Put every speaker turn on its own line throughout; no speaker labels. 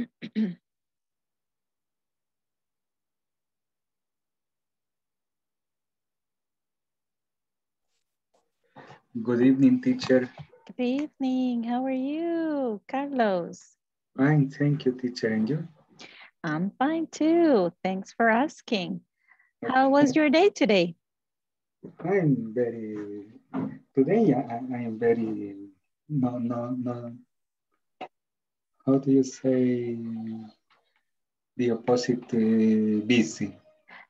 Good evening, teacher.
Good evening. How are you, Carlos?
Fine, thank you, teacher. And you?
I'm fine too. Thanks for asking. How was your day today?
I'm very, today I, I am very, no, no, no, how do you say the opposite uh, busy?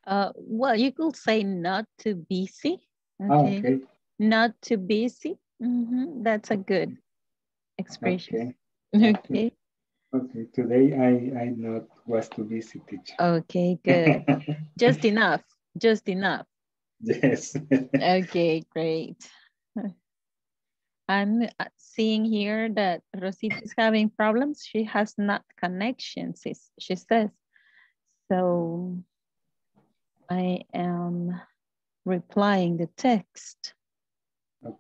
Uh, well, you could say not too busy.
Ah, okay.
Not too busy. Mm -hmm. That's a good expression.
Okay.
Okay.
Okay, today I, I not was too busy, teacher.
Okay, good. Just enough. Just enough.
Yes.
okay, great. I'm uh, seeing here that Rosita is having problems. She has not connections, she says. So I am replying the text.
Okay.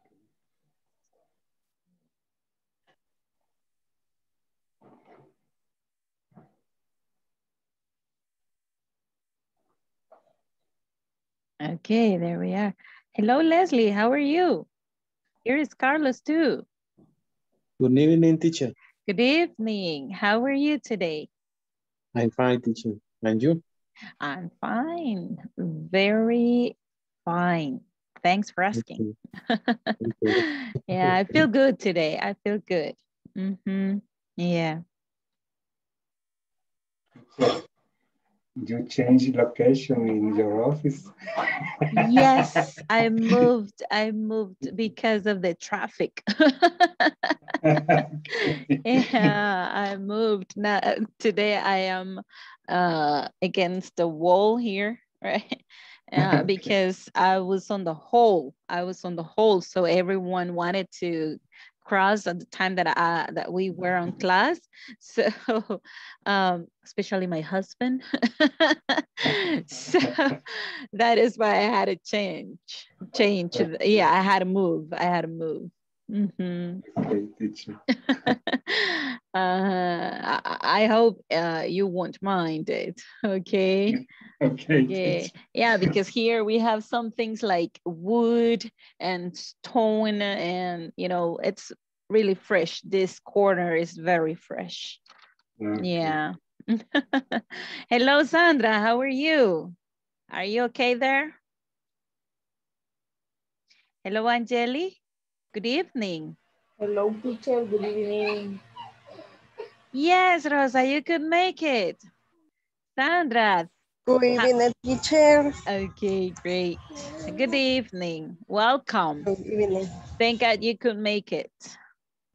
Okay, there we are. Hello, Leslie, how are you? Here is Carlos too.
Good evening, teacher.
Good evening. How are you today?
I'm fine, teacher. And you?
I'm fine. Very fine. Thanks for asking. yeah, I feel good today. I feel good. Mm -hmm. Yeah.
You changed location in your office?
yes, I moved. I moved because of the traffic. yeah, I moved. Now today I am uh, against the wall here, right? Uh, because I was on the hole. I was on the hole, so everyone wanted to cross at the time that I that we were on class. So um, especially my husband. so that is why I had to change. Change. Yeah, I had to move. I had to move. Mm -hmm.
Okay, teacher.
uh, I, I hope uh, you won't mind it. Okay.
Okay.
Yeah. yeah, because here we have some things like wood and stone, and you know, it's really fresh. This corner is very fresh. Okay. Yeah. Hello, Sandra. How are you? Are you okay there? Hello, Angeli. Good evening.
Hello, teacher. Good evening.
Yes, Rosa, you could make it. Sandra.
Good evening, teacher.
Okay, great. Good evening. Welcome.
Good evening.
Thank God you could make it.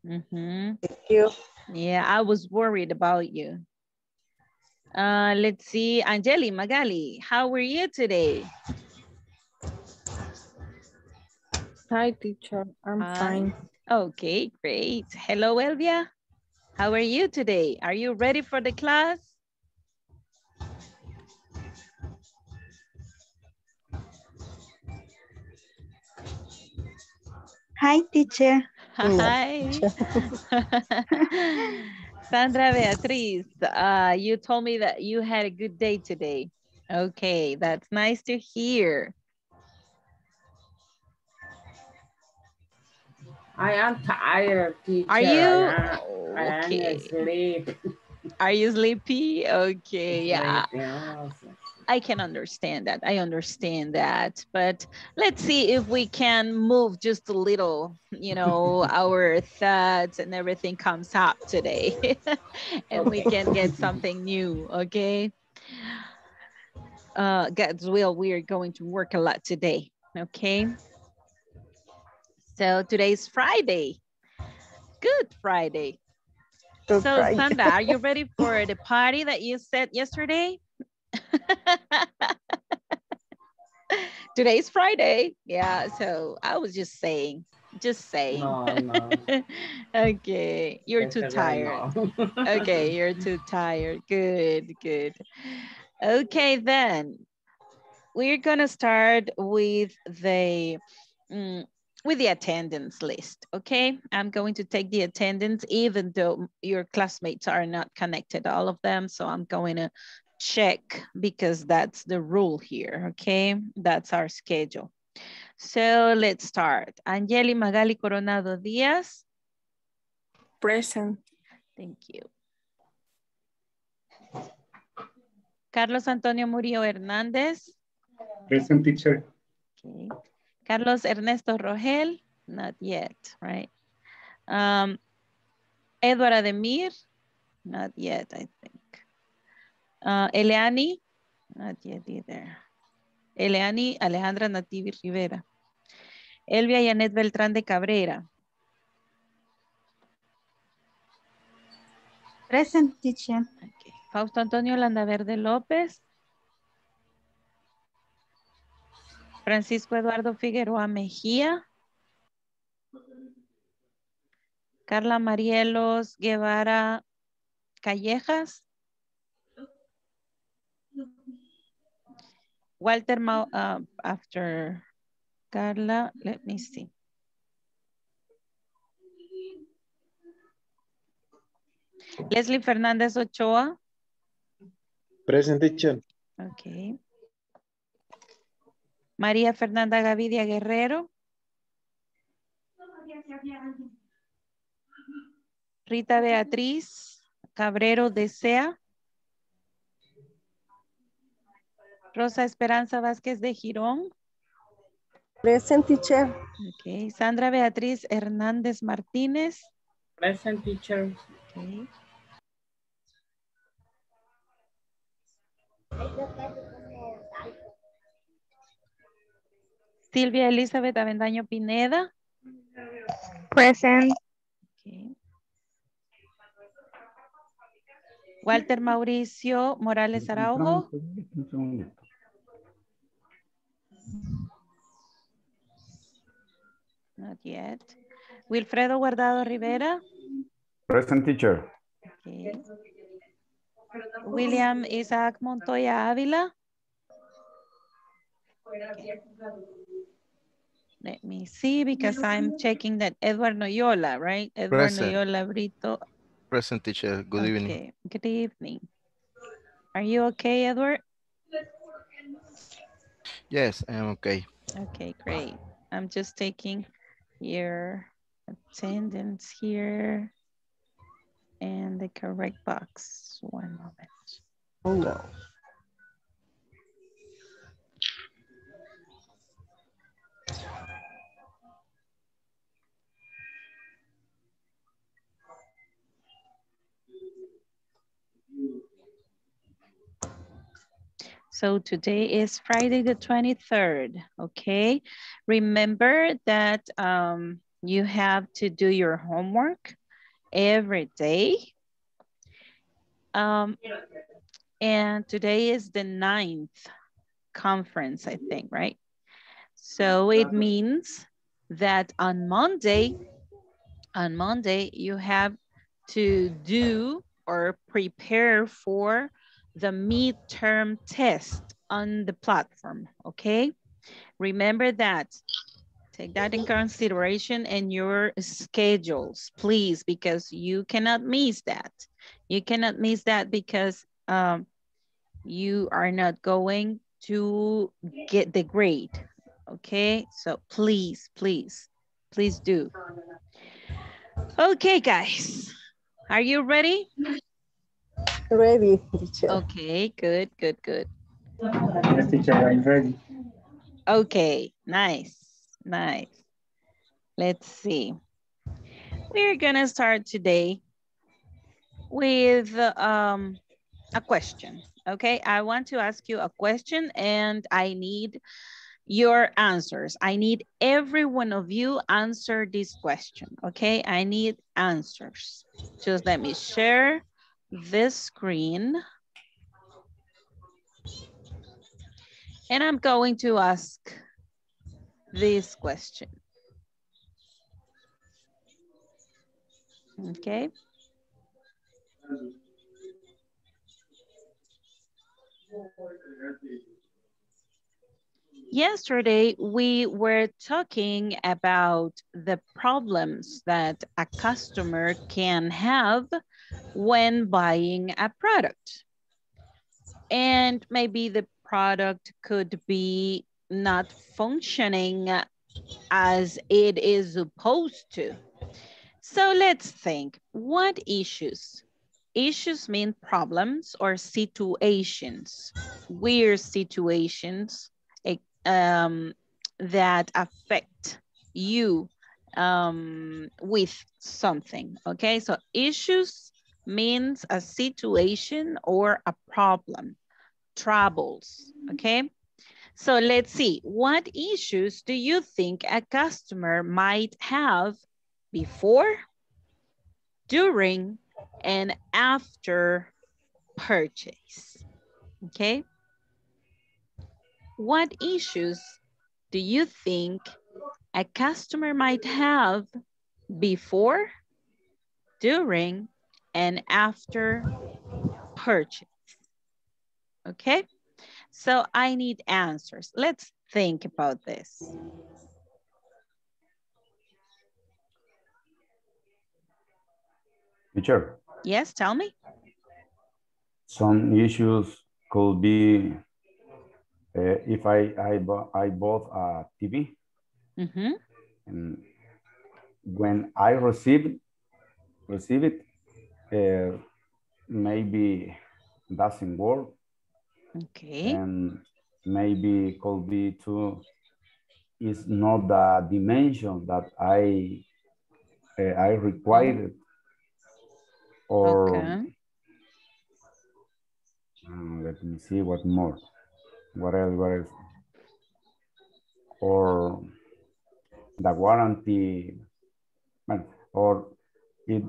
Mm -hmm.
Thank you.
Yeah, I was worried about you. Uh, let's see, Angeli, Magali, how were you today?
Hi, teacher. I'm
Hi.
fine.
Okay, great. Hello, Elvia. How are you today? Are you ready for the class?
Hi, teacher.
Hi. Sandra Beatriz, uh, you told me that you had a good day today. Okay, that's nice to hear.
I am tired, teacher.
Are you?
I, I
Okay.
am asleep.
Are you sleepy? Okay, yeah. I can understand that. I understand that. But let's see if we can move just a little, you know, our thoughts and everything comes up today. and we can get something new, okay? Uh, God's will, we are going to work a lot today, okay? So today's Friday. Good Friday.
Good
so
Friday.
Sandra, are you ready for the party that you said yesterday? Today's Friday. Yeah, so I was just saying, just saying.
No, no.
okay, you're too tired. okay, you're too tired. Good, good. Okay, then we're gonna start with the mm, with the attendance list, okay? I'm going to take the attendance even though your classmates are not connected, all of them. So I'm going to check because that's the rule here, okay? That's our schedule. So let's start. Angeli Magali Coronado Diaz.
Present.
Thank you. Carlos Antonio Murillo Hernández.
Present teacher.
Okay. Carlos Ernesto Rogel, not yet, right? Um, Edward Ademir, not yet, I think. Uh, Eleani, not yet either. Eleani Alejandra Nativi Rivera. Elvia Yanet Beltrán de Cabrera.
Present teacher.
Okay. Fausto Antonio Landaverde López. Francisco Eduardo Figueroa Mejía. Carla Marielos Guevara Callejas. Walter Mau, uh, after Carla, let me see. Leslie Fernández Ochoa.
Present teacher.
Okay. María Fernanda Gavidia Guerrero. Rita Beatriz Cabrero Desea. Rosa Esperanza Vázquez de Girón.
Present teacher.
Okay. Sandra Beatriz Hernández Martínez.
Present teacher.
Okay. Silvia Elizabeth Avendaño Pineda.
Present.
Okay. Walter Mauricio Morales Araujo. Not yet. Wilfredo Guardado Rivera.
Present teacher.
Okay. William Isaac Montoya Ávila. Let me see because I'm checking that Edward Noyola, right? Edward
Present.
Noyola Brito.
Present teacher, good evening.
Good evening. Are you okay, Edward?
Yes, I am okay.
Okay, great. I'm just taking your attendance here and the correct box. One moment.
Oh,
So today is Friday the 23rd, okay? Remember that um, you have to do your homework every day. Um, and today is the ninth conference, I think, right? So it means that on Monday, on Monday, you have to do or prepare for the midterm test on the platform, okay? Remember that. Take that in consideration and your schedules, please, because you cannot miss that. You cannot miss that because um, you are not going to get the grade, okay? So please, please, please do. Okay, guys, are you ready?
Ready, teacher.
Okay, good, good, good.
Yes, teacher, I'm ready.
Okay, nice, nice. Let's see. We're gonna start today with um, a question, okay? I want to ask you a question and I need your answers. I need every one of you answer this question, okay? I need answers. Just let me share this screen. And I'm going to ask this question. Okay. yesterday we were talking about the problems that a customer can have when buying a product. And maybe the product could be not functioning as it is supposed to. So let's think, what issues? Issues mean problems or situations, weird situations um, that affect you um, with something, okay? So issues means a situation or a problem, troubles, okay? So let's see, what issues do you think a customer might have before, during, and after purchase, okay? What issues do you think a customer might have before, during, and after purchase? Okay, so I need answers. Let's think about this.
Teacher,
Yes, tell me.
some issues could be uh, if I, I, I bought a TV
Mhm.
and when I receive, receive it, uh, maybe doesn't work
Okay,
and maybe could be too, is not the dimension that I, uh, I required. Or,
okay.
um, let me see what more, what else, what else? Or the warranty, or it,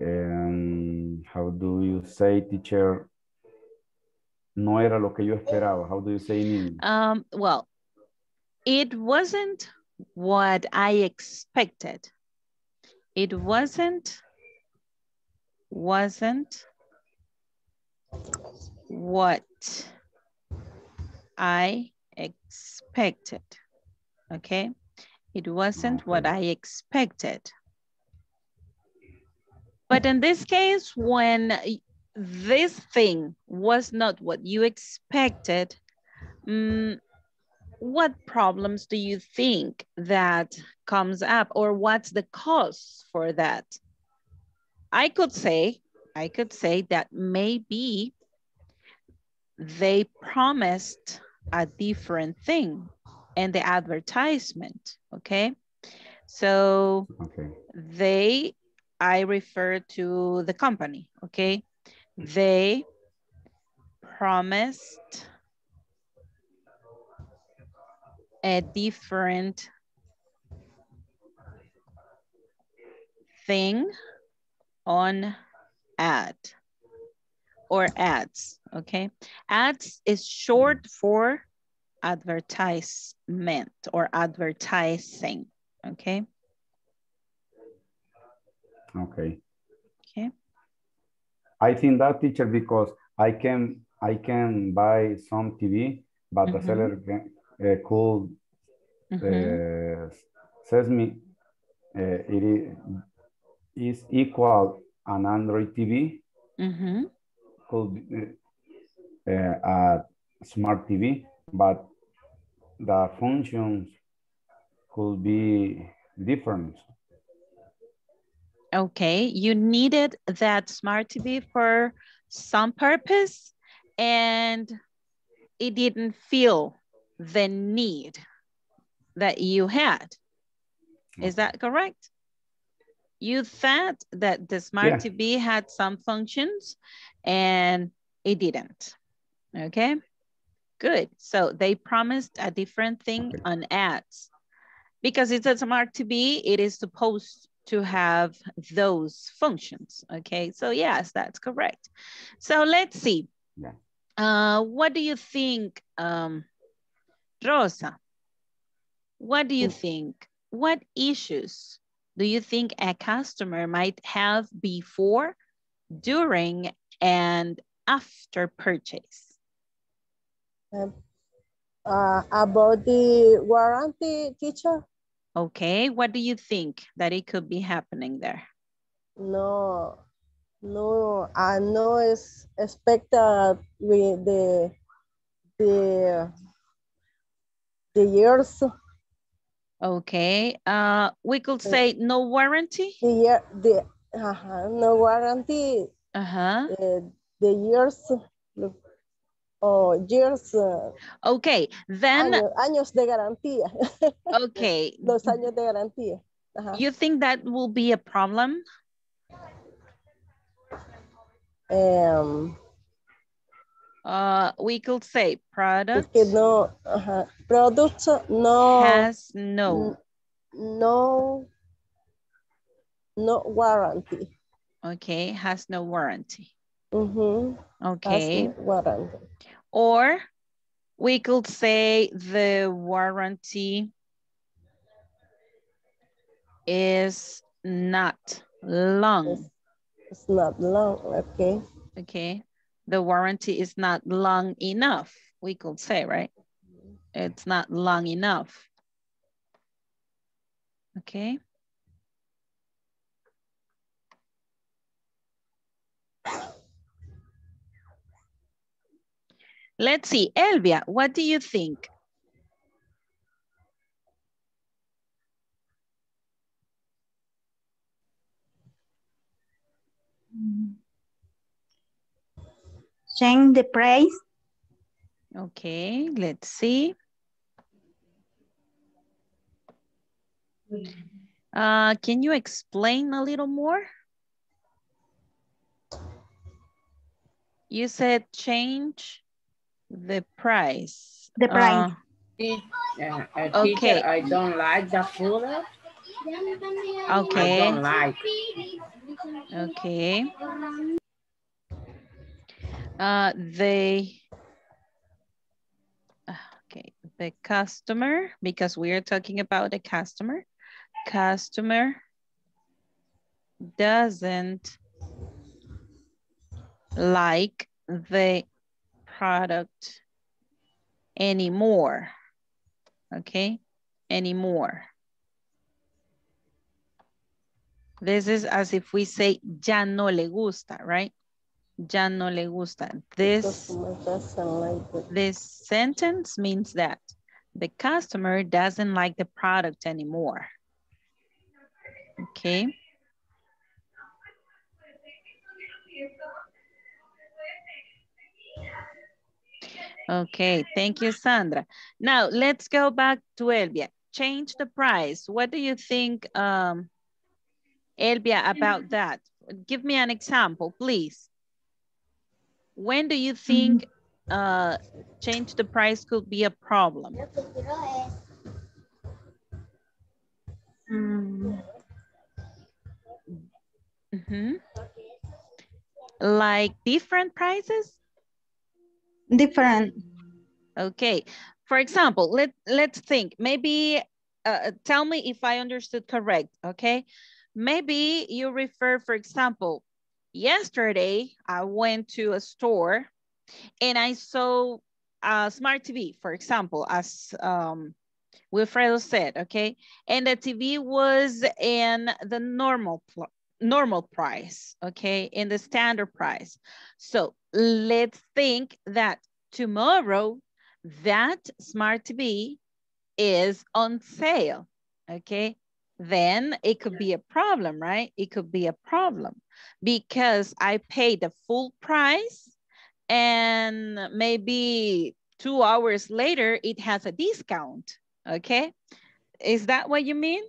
um, how do you say, teacher? No era lo que yo esperaba. How do you say in English?
Um, well, it wasn't what I expected. It wasn't, wasn't what I expected. Okay. It wasn't what I expected. But in this case, when this thing was not what you expected, mm, what problems do you think that comes up or what's the cause for that? I could say, I could say that maybe they promised a different thing in the advertisement, okay? So
Okay.
they, I refer to the company, okay? Mm-hmm. They promised a different thing on ad or ads, okay? Ads is short for advertisement or advertising, okay?
Okay.
Okay.
I think that teacher because I can I can buy some TV, but the
Mhm.
seller can, uh, could
Mhm.
uh, says me uh, it is, equal an Android TV
Mhm.
could be, uh, a smart TV, but the functions could be different.
Okay, you needed that smart TV for some purpose and it didn't feel the need that you had. Is that correct? You thought that the smart
Yeah.
TV had some functions and it didn't. Okay, good. So they promised a different thing
Okay.
on ads. Because it's a smart TV, it is supposed to have those functions. Okay, so yes, that's correct. So let's see.
Yeah.
Uh, what do you think, um, Rosa? What do you
Oh.
think? What issues do you think a customer might have before, during, and after purchase?
Uh, about the warranty, teacher?
Okay, what do you think that it could be happening there?
No, no, I know it's expected with the the the years.
Okay, uh, we could say no warranty.
The year the uh -huh, no warranty.
Uh-huh.
Uh, the years oh years. Uh,
okay, then
años, años de garantía.
okay.
Los años de garantía. Uh -huh.
You think that will be a problem?
Um,
uh, we could say product
que no, uh -huh. product no
has no
no no warranty.
Okay, has no warranty.
Mm -hmm.
Okay.
Warranty.
Or we could say the warranty is not long.
It's, it's not long, okay.
Okay, the warranty is not long enough, we could say, right? It's not long enough. Okay. Let's see, Elvia, what do you think?
Change the price.
Okay, let's see. Uh, can you explain a little more? You said change the price.
The price.
Uh, uh,
Okay.
Teacher, I don't like the food.
Okay.
I don't like.
Okay. Uh, they, okay, the customer, because we are talking about the customer, customer doesn't like the product anymore, okay, anymore. This is as if we say, ya no le gusta, right? Ya no le gusta. This, this sentence means that the customer doesn't like the product anymore. Okay. Okay, thank you, Sandra. Now, let's go back to Elvia. Change the price. What do you think, um, Elvia, about that? Give me an example, please. When do you think uh, change the price could be a problem?
Mm,
Mhm. Like different prices?
Different.
Okay. For example, let, let's think, maybe, uh, tell me if I understood correct, okay? Maybe you refer, for example, yesterday I went to a store and I saw a smart TV, for example, as um, Wilfredo said, okay? And the TV was in the normal normal price, okay, in the standard price. So let's think that tomorrow that smart TV is on sale, okay? Then it could be a problem, right? It could be a problem because I paid the full price and maybe two hours later it has a discount, okay? Is that what you mean?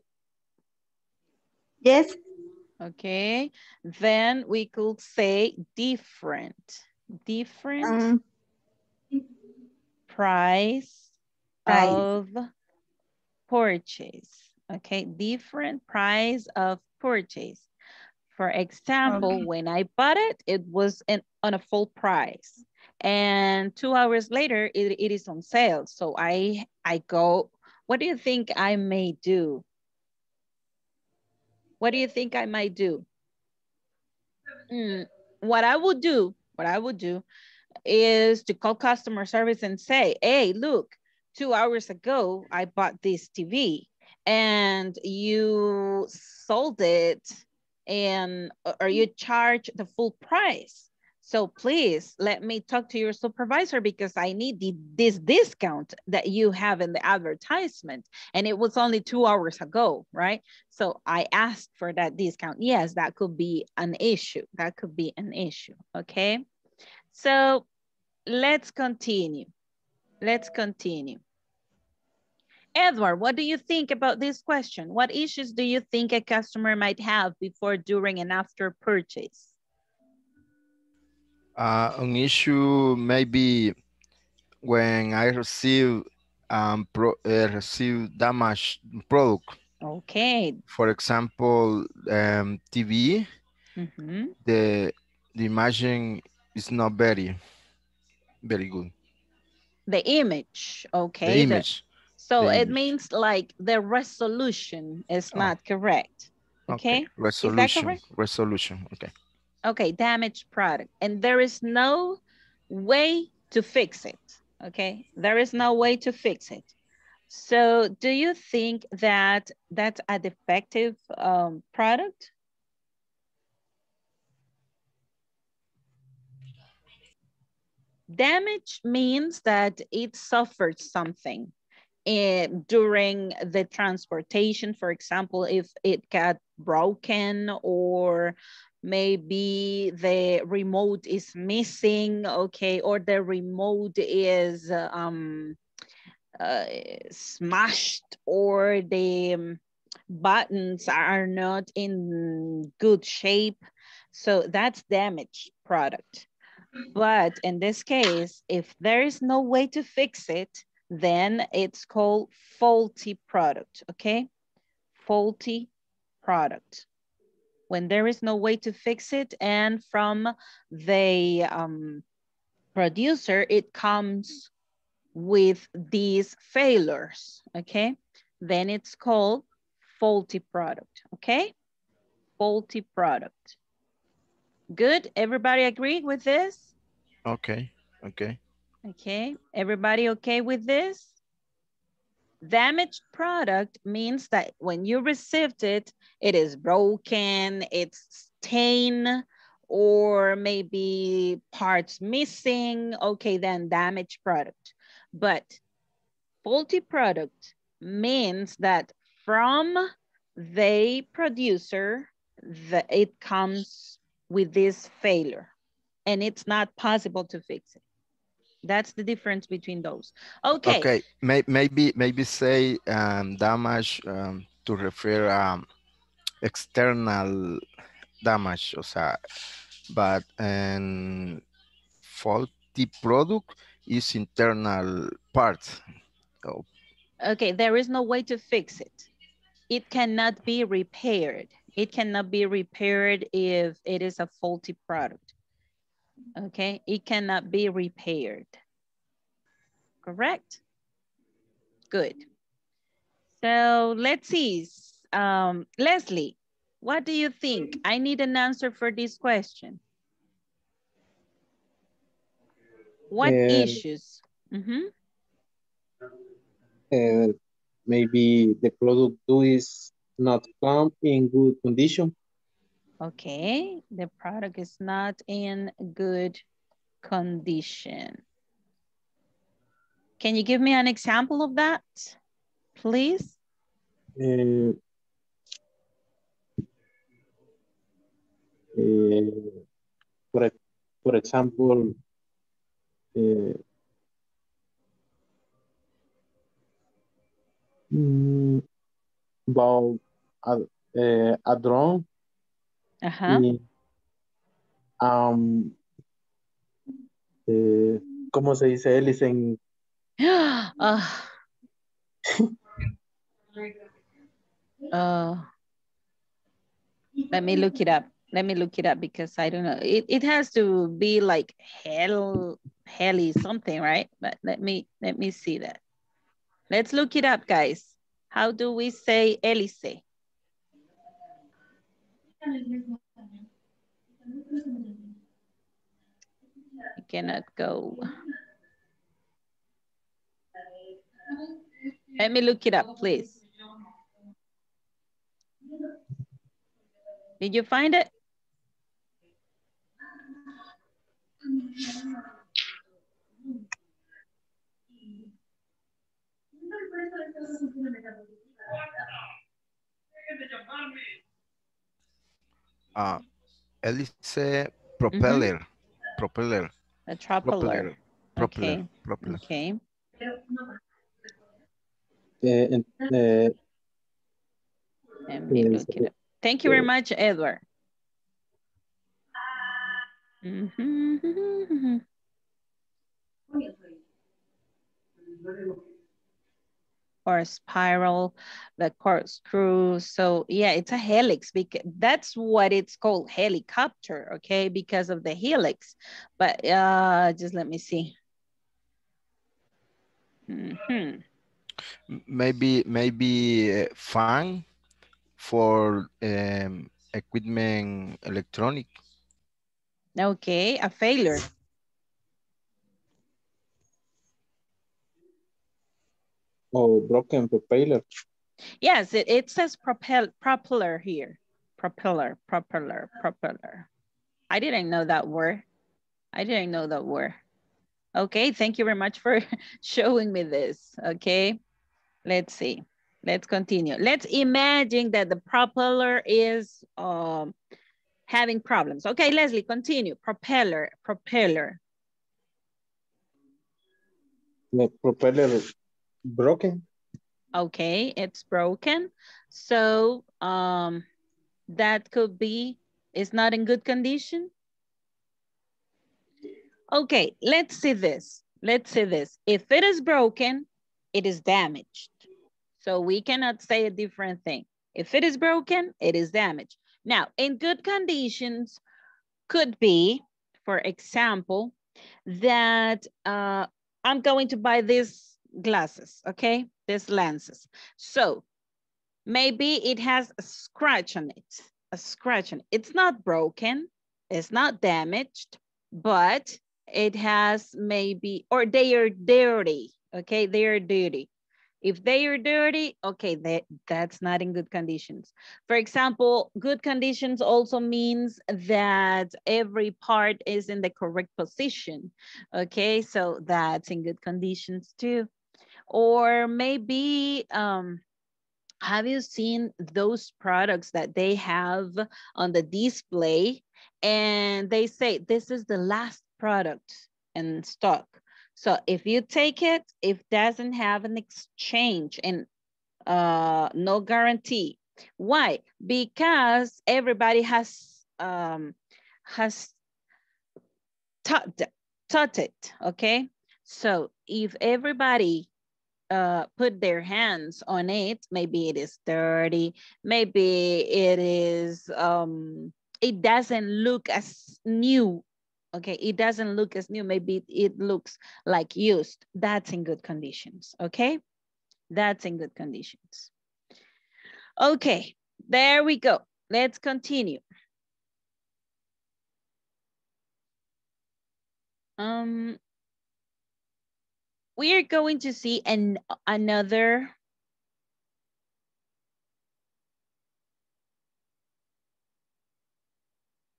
Yes.
Okay, then we could say different, different
Um,
price,
Price.
of purchase. Okay, different price of purchase. For example,
Okay.
when I bought it, it was in, on a full price. And two hours later, it, it is on sale. So I, I go, what do you think I may do? What do you think I might do? Mm, what I would do, what I would do, is to call customer service and say, hey, look, two hours ago, I bought this TV and you sold it and or you charge the full price. So please let me talk to your supervisor because I need the, this discount that you have in the advertisement. And it was only two hours ago, right? So I asked for that discount. Yes, that could be an issue. That could be an issue, okay? So let's continue. Let's continue. Edward, what do you think about this question? What issues do you think a customer might have before, during, and after purchase?
Uh, an issue maybe when I receive um, pro, uh, receive damaged product.
Okay.
For example, um, TV,
Mm -hmm.
the the imaging is not very very good.
The image, okay.
The image.
So
The
it
image.
means like the resolution is
Oh.
not correct. Okay.
Resolution.
correct?
Resolution. Okay.
Okay, damaged product. And there is no way to fix it. Okay. There is no way to fix it. So do you think that that's a defective um, product? Damage means that it suffered something eh, during the transportation. For example, if it got broken or maybe the remote is missing, okay, or the remote is um, uh, smashed or the um, buttons are not in good shape. So that's damaged product. But in this case, if there is no way to fix it, then it's called faulty product, okay? Faulty product. When there is no way to fix it and from the um, producer, it comes with these failures, okay? Then it's called faulty product, okay? Faulty product. Good, everybody agree with this?
Okay. Okay.
Okay, everybody okay with this? Damaged product means that when you received it, it is broken, it's stained, or maybe parts missing. Okay, then damaged product. But faulty product means that from the producer, the, it comes with this failure and it's not possible to fix it. That's the difference between those. Okay.
Okay. May, maybe maybe say um, damage um, to refer um, external damage, o sea, but um, faulty product is internal part. Oh,
Okay, there is no way to fix it. It cannot be repaired. It cannot be repaired if it is a faulty product. Okay, it cannot be repaired. Correct? Good. So let's see. Um, Leslie, what do you think? I need an answer for this question. What
Um,
issues? Mhm.
Uh, maybe the product do is not come in good condition.
Okay, the product is not in good condition. Can you give me an example of that, please?
Uh, uh, for, for example, uh, mm, about a, uh, a drone
Ajá.
y um, eh, ¿cómo se dice hélice en
Ah. Uh, let me look it up. Let me look it up because I don't know. It, it has to be like hell, heli something, right? But let me let me see that. Let's look it up, guys. How do we say hélice? Cannot go. Let me look it up, please. Did you find it?
Uh, él dice propeller, propeller,
A tropeler.
propeller,
Okay.
propeller.
Okay.
Eh, en- eh,
Let me
Yes.
look it up. Thank you very much, Edward. Mhm. Or a spiral, the corkscrew. So yeah, it's a helix because that's what it's called, helicopter, okay, because of the helix. But uh, just let me see. Mhm.
Maybe, maybe uh, fan for um, equipment electronic.
Okay, a failure.
O broken propeller.
Yes, it, it says propel, propeller here. Propeller, propeller, propeller. I didn't know that word. I didn't know that word. Okay, thank you very much for showing me this. Okay, let's see. Let's continue. Let's imagine that the propeller is um, having problems. Okay, Leslie, continue. Propeller, propeller.
The propeller broken.
Okay, it's broken. So um, that could be, it's not in good condition. Okay, let's see this. Let's see this. If it is broken, it is damaged. So we cannot say a different thing. If it is broken, it is damaged. Now, in good conditions could be, for example, that uh, I'm going to buy these glasses, okay? These lenses. So maybe it has a scratch on it, a scratch on it. It's not broken, it's not damaged, but it has maybe, or they are dirty, okay? They are dirty. If they are dirty, okay, that, that's not in good conditions. For example, good conditions also means that every part is in the correct position. Okay, so that's in good conditions too. Or maybe, um, have you seen those products that they have on the display and they say this is the last product in stock. So if you take it, if doesn't have an exchange and uh, no guarantee. Why? Because everybody has um, has taught, taught it, okay? So if everybody uh, put their hands on it, maybe it is dirty, maybe it is, um, it doesn't look as new, okay? It doesn't look as new, maybe it looks like used. That's in good conditions, okay? That's in good conditions. Okay, there we go. Let's continue. Um, we are going to see an, another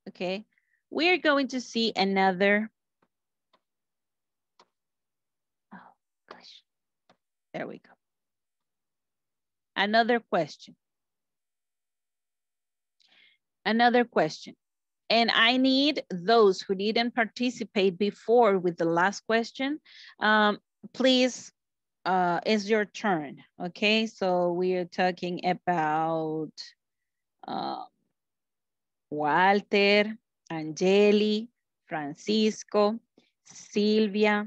okay. We are going to see another oh gosh. There we go. Another question. Another question. And I need those who didn't participate before with the last question, um, please, uh, it's your turn, okay? So we are talking about uh, Walter, Angeli, Francisco, Silvia,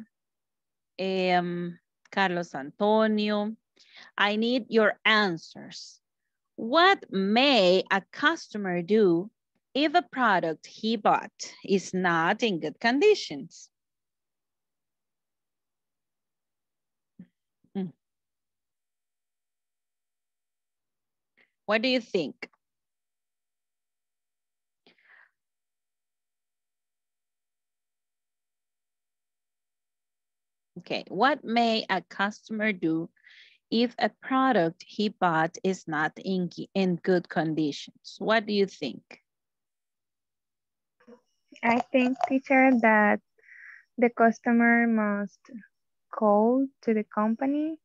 um, Carlos Antonio. I need your answers. What may a customer do if a product he bought is not in good conditions? What do you think? Okay, what may a customer do if a product he bought is not in, in good conditions? What do you think?
I think, teacher, that the customer must call to the company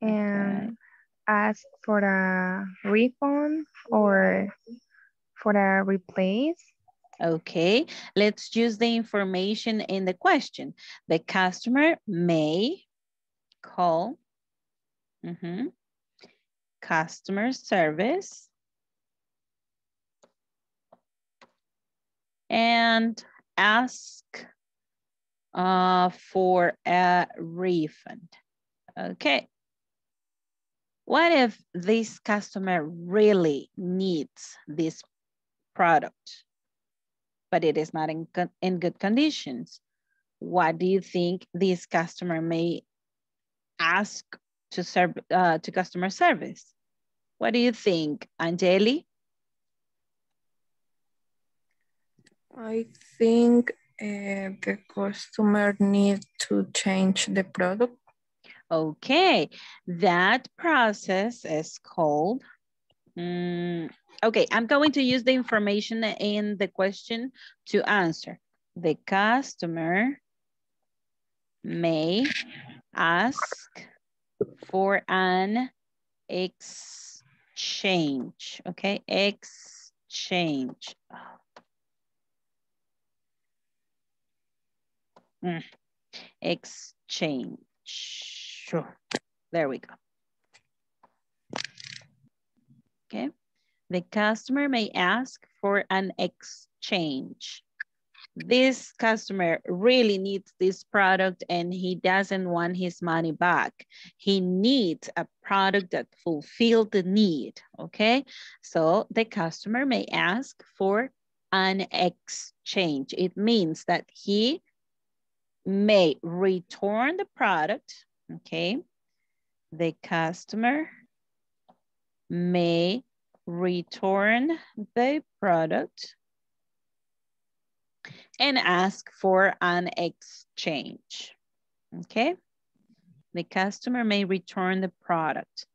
and
Okay.
Ask for a refund or for a replace.
Okay, let's use the information in the question. The customer may call mm -hmm, customer service and ask uh, for a refund. Okay. What if this customer really needs this product, but it is not in, good- in good conditions? What do you think this customer may ask to serve uh, to customer service? What do you think, Angeli?
I think uh, the customer needs to change the product.
Okay, that process is called, mm, okay, I'm going to use the information in the question to answer. The customer may ask for an exchange, okay, exchange. Mm, Exchange. Sure. There we go. Okay. The customer may ask for an exchange. This customer really needs this product and he doesn't want his money back. He needs a product that fulfills the need, okay? So the customer may ask for an exchange. It means that he may return the product, okay? The customer may return the product and ask for an exchange, okay? The customer may return the product.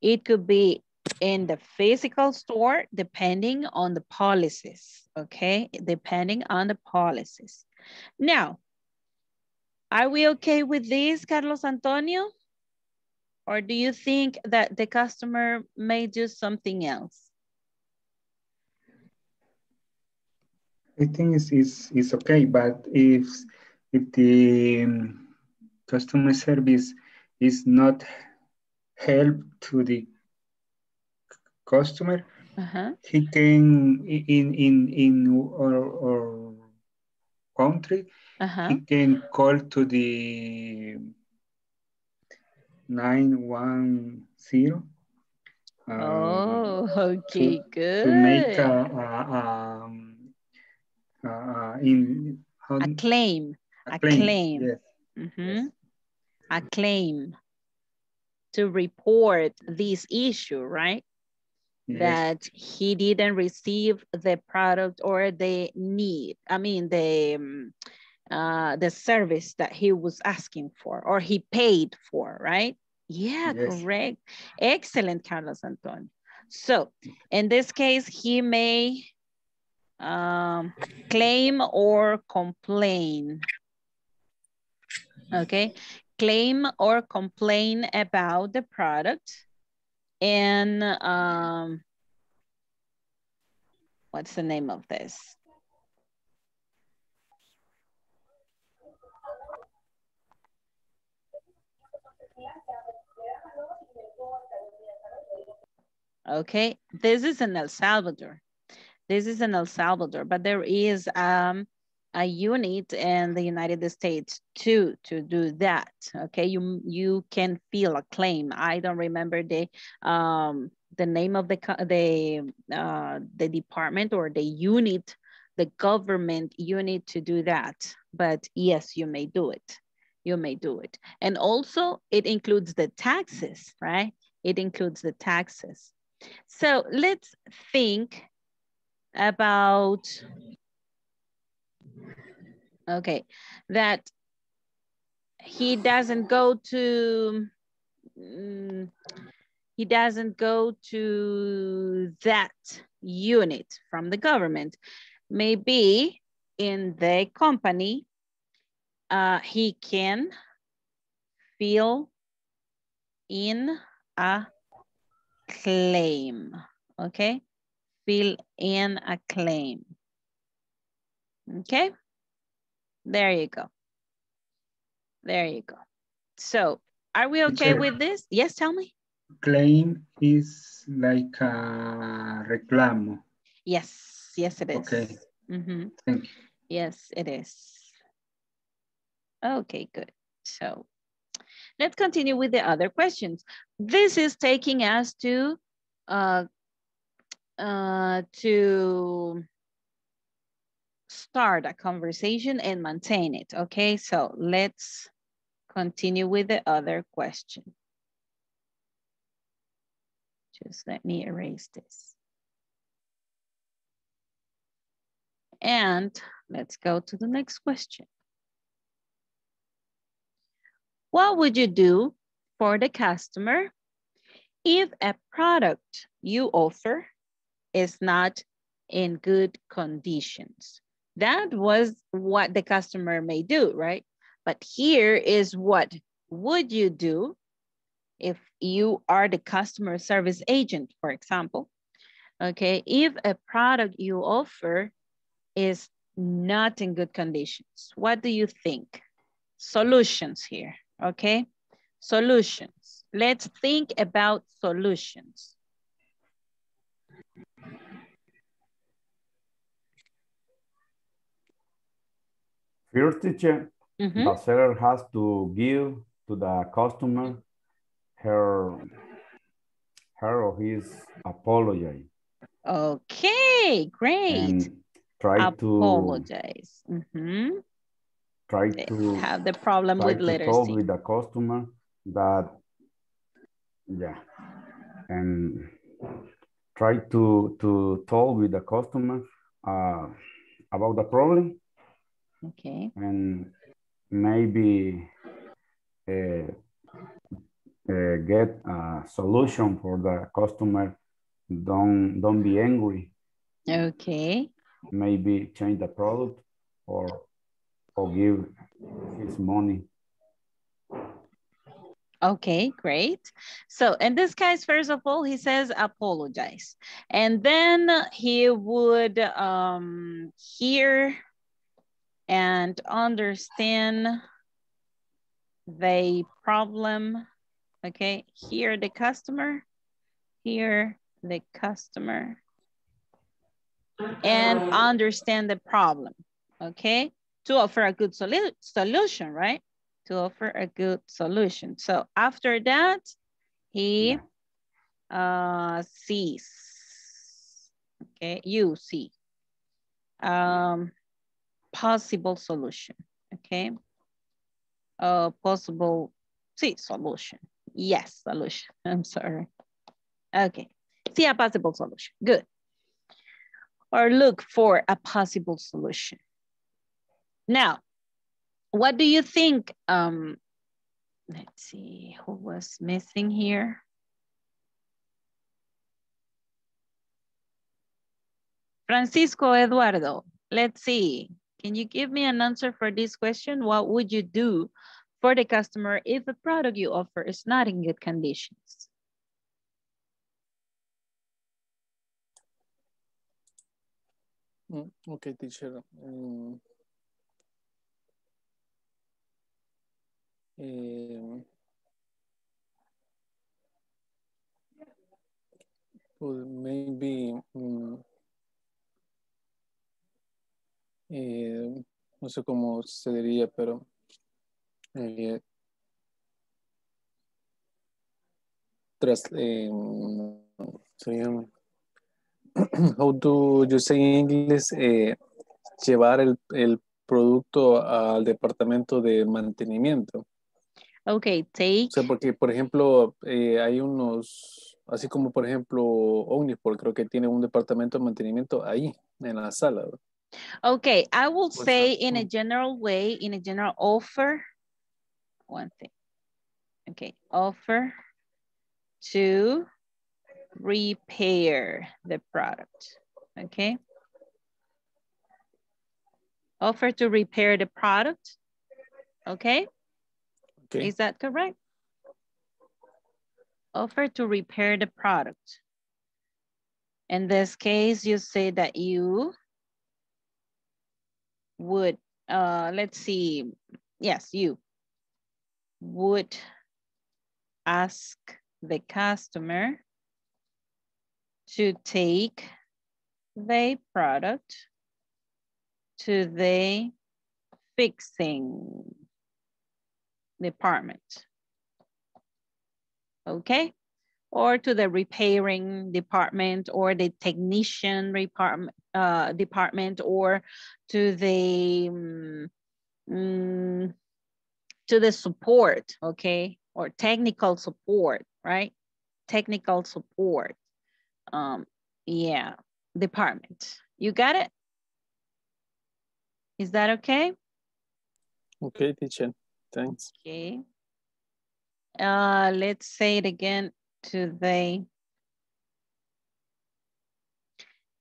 It could be in the physical store depending on the policies, okay? Depending on the policies. Now, are we okay with this, Carlos Antonio? Or do you think that the customer may do something else?
I think it's, it's, it's okay, but if, if the um, customer service is not help to the customer,
Uh-huh.
he can, in, in, in our, our country,
Uh-huh.
he can call to the 910 um,
Oh, okay, good.
to make a, a, um, a, a in
A claim,
a claim,
claim.
yes.
Mhm. A claim to report this issue, right?
Yes.
That he didn't receive the product or the need, I mean, the, um, uh, the service that he was asking for or he paid for, right? Yeah,
Yes.
correct. Excellent, Carlos Antonio. So in this case, he may um, claim or complain. Okay, claim or complain about the product and um, what's the name of this? Okay, this is in El Salvador. This is in El Salvador, but there is um, a unit in the United States too to do that. Okay, you you can file a claim. I don't remember the um, the name of the the uh, the department or the unit, the government unit to do that. But yes, you may do it. You may do it, and also it includes the taxes, right? It includes the taxes. So let's think about, okay, that he doesn't go to, mm, he doesn't go to that unit from the government. Maybe in the company, uh, he can fill in a claim, okay? Fill in a claim. Okay, there you go. There you go. So are we okay with this? Yes, tell me.
Claim is like a reclamo.
Yes, yes it is.
Okay.
Mm -hmm.
Thank you.
Yes, it is. Okay, good. So let's continue with the other questions. This is taking us to uh, uh, to start a conversation and maintain it. Okay, so let's continue with the other question. Just let me erase this. And let's go to the next question. What would you do for the customer if a product you offer is not in good conditions? That was what the customer may do, right? But here is what would you do if you are the customer service agent, for example? Okay, if a product you offer is not in good conditions, what do you think? Solutions here, okay? Solutions. Let's think about solutions.
First teacher,
Mhm.
the seller has to give to the customer her, her or his apology
Okay, great.
and try to,
Apologize. Mhm.
try
They
to,
have the problem with
to
letter
talk with the customer that, yeah, and try to, to talk with the customer uh, about the problem
Okay.
and maybe uh, uh, get a solution for the customer. Don't don't be angry.
Okay.
Maybe change the product or or give his money.
Okay, great. So in this case, first of all, he says apologize. And then he would um, hear and understand the problem. Okay, hear the customer, hear the customer, and understand the problem. Okay, to offer a good solu solution, right? To offer a good solution. So after that, he uh, sees. Okay, you see. Um, possible solution. Okay. Uh, possible, see, solution. Yes, solution. I'm sorry. Okay. See a possible solution. Good. Or look for a possible solution. Now, what do you think? Um, let's see who was missing here. Francisco Eduardo, let's see. Can you give me an answer for this question? What would you do for the customer if the product you offer is not in good conditions?
Mm, Okay, teacher. Mm. Eh, well, maybe, mm, eh, no sé cómo se diría, pero eh, tras, eh, sería, how do you say in English? Eh, llevar el, el producto al departamento de mantenimiento.
Okay, take.
O sea, porque, por ejemplo, eh, hay unos, así como, por ejemplo, Omnipol, creo que tiene un departamento de mantenimiento ahí, en la sala.
Okay, I will say in a general way, in a general offer, one thing. Okay, offer to repair the product, okay? Offer to repair the product, okay?
Okay.
Is that correct? Offer to repair the product. In this case, you say that you would, uh, let's see, yes, you would ask the customer to take the product to the fixing department. Okay? Or to the repairing department or the technician department, uh, department or to the mm, to the support, okay? Or technical support, right? Technical support. Um, yeah, department. You got it? Is that okay?
Okay, teacher. Thanks.
Okay. Uh, let's say it again to the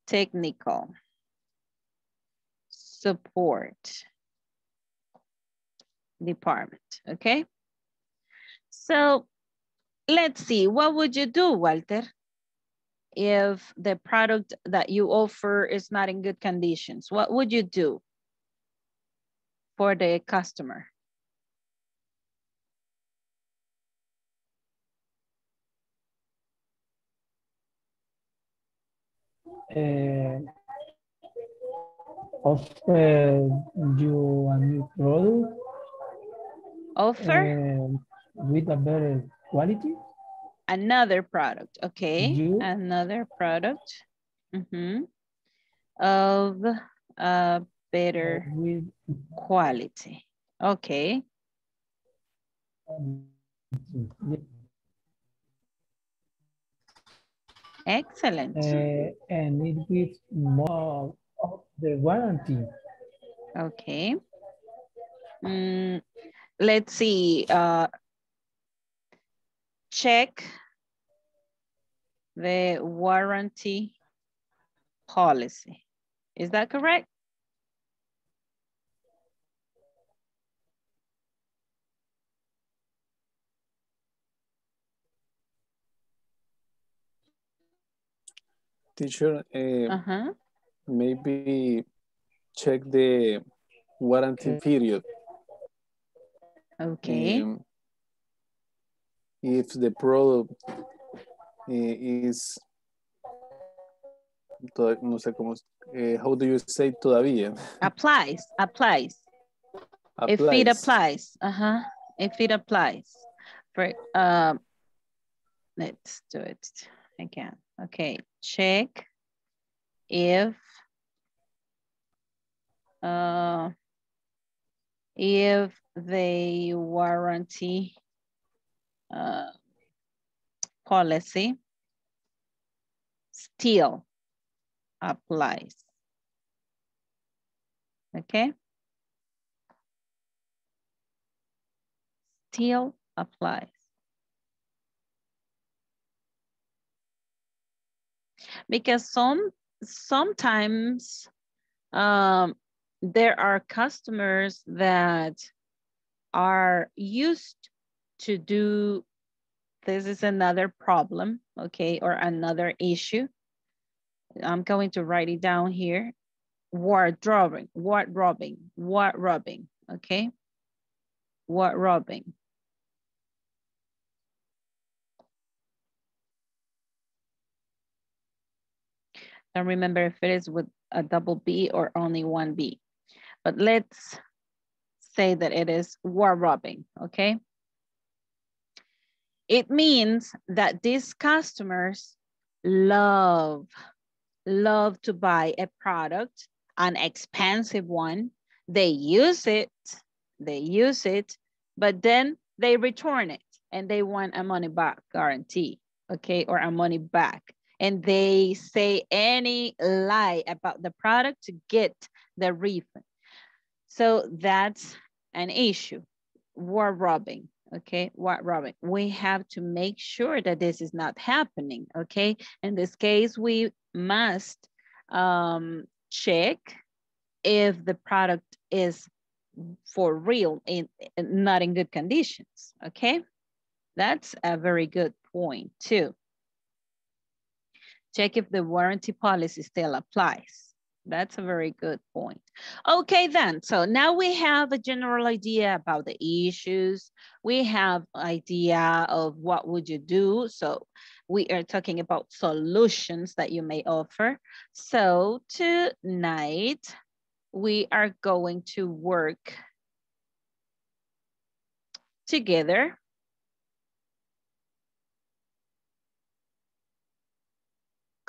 technical support department, okay? So let's see, what would you do, Walter? If the product that you offer is not in good conditions, what would you do for the customer?
Offer you a new product
Offer
uh, with a better quality.
another product, okay?
You-
Another product mhm, of a better
with
quality. Okay, excellent.
uh, and it gives more of the warranty.
Okay. Mm, let's see. Uh, check the warranty policy. Is that correct?
Teacher, eh,
Uh-huh.
maybe check the warranty period.
Okay.
Um, if the product eh, is, no sé cómo, eh, how do you say todavía?
Applies, applies. If it applies, uh-huh, if it applies. For, um, let's do it again. Okay, check if uh, if the warranty uh, policy still applies. Okay? Still applies. Because some sometimes um, there are customers that are used to do this is another problem, okay, or another issue. I'm going to write it down here. Wardrobing, wardrobing, wardrobing, okay? Wardrobing. Don't remember if it is with a double B or only one B. But let's say that it is wardrobing, okay? It means that these customers love, love to buy a product, an expensive one. They use it, they use it, but then they return it and they want a money back guarantee, okay? Or a money back and they say any lie about the product to get the refund. So that's an issue. wardrobing, okay? Wardrobing. We have to make sure that this is not happening, okay? In this case, we must um, check if the product is for real in not in good conditions okay that's a very good point too check if the warranty policy still applies. That's a very good point. Okay then. So now we have a general idea about the issues. We have idea of what would you do. So we are talking about solutions that you may offer. So tonight we are going to work together.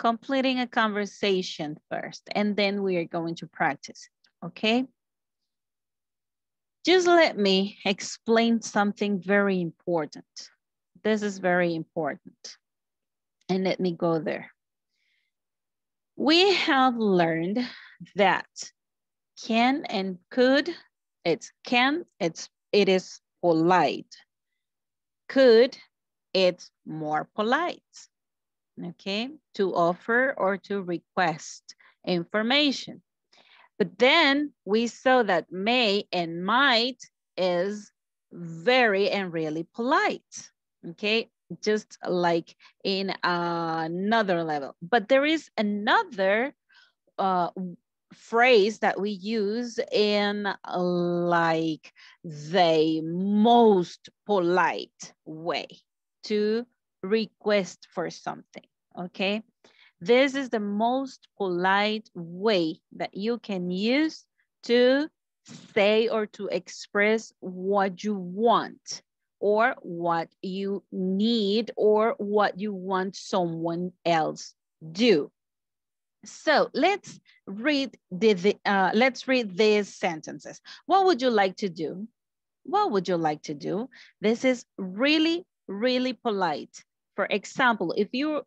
Completing a conversation first, and then we are going to practice, okay? Just let me explain something very important. This is very important. And let me go there. We have learned that can and could, it's can, it's it is polite. Could, it's more polite, okay? To offer or to request information. But then we saw that may and might is very and really polite, okay? Just like in another level. But there is another uh, phrase that we use in like the most polite way to request for something, okay? This is the most polite way that you can use to say or to express what you want or what you need or what you want someone else do. So let's read the, the uh, let's read these sentences. What would you like to do? What would you like to do? This is really, really polite. For example, if you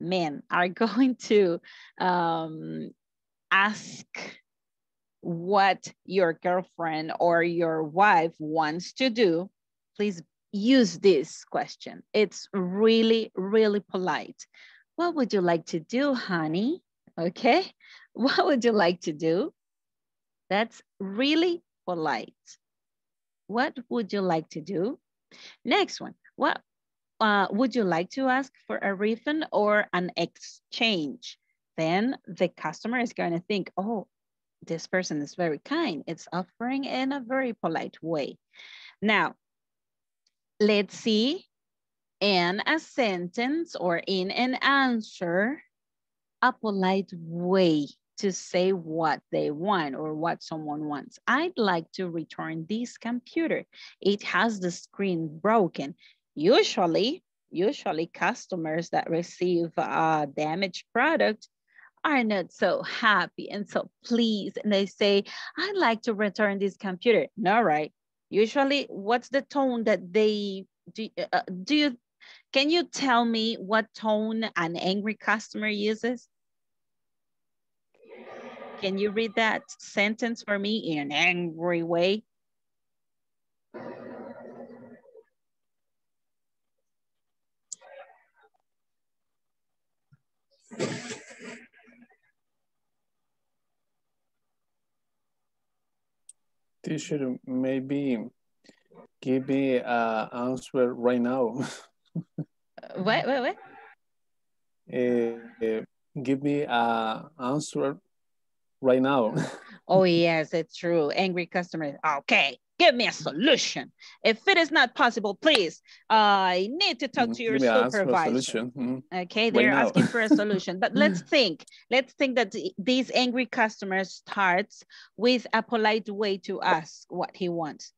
men are going to um, ask what your girlfriend or your wife wants to do, please use this question. It's really, really polite. What would you like to do, honey? Okay, what would you like to do? That's really polite. What would you like to do? Next one, what uh, would you like to ask for a refund or an exchange? Then the customer is going to think, oh, this person is very kind. It's offering in a very polite way. Now, let's see in a sentence or in an answer, a polite way to say what they want or what someone wants. I'd like to return this computer. It has the screen broken. Usually, usually customers that receive a damaged product are not so happy and so pleased. And they say, I'd like to return this computer. No, right? Usually, what's the tone that they, do, uh, do you can you tell me what tone an angry customer uses? Can you read that sentence for me in an angry way?
Teacher, maybe give me an answer right now.
what, what, what?
Uh, give me an answer right now.
oh, yes, it's true. Angry customers. Okay, give me a solution. If it is not possible, please, I need to talk to your supervisor. Mm -hmm. Okay, they're right asking for a solution. But let's think. Let's think that these angry customers starts with a polite way to ask what he wants.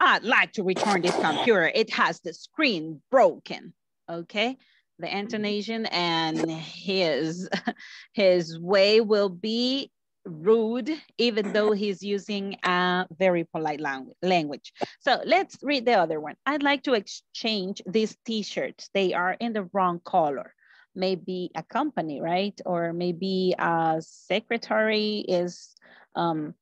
I'd like to return this computer. It has the screen broken. Okay, the intonation and his his way will be rude, even though he's using a very polite language. So let's read the other one. I'd like to exchange these t-shirts. They are in the wrong color. Maybe a company, right? Or maybe a secretary is um,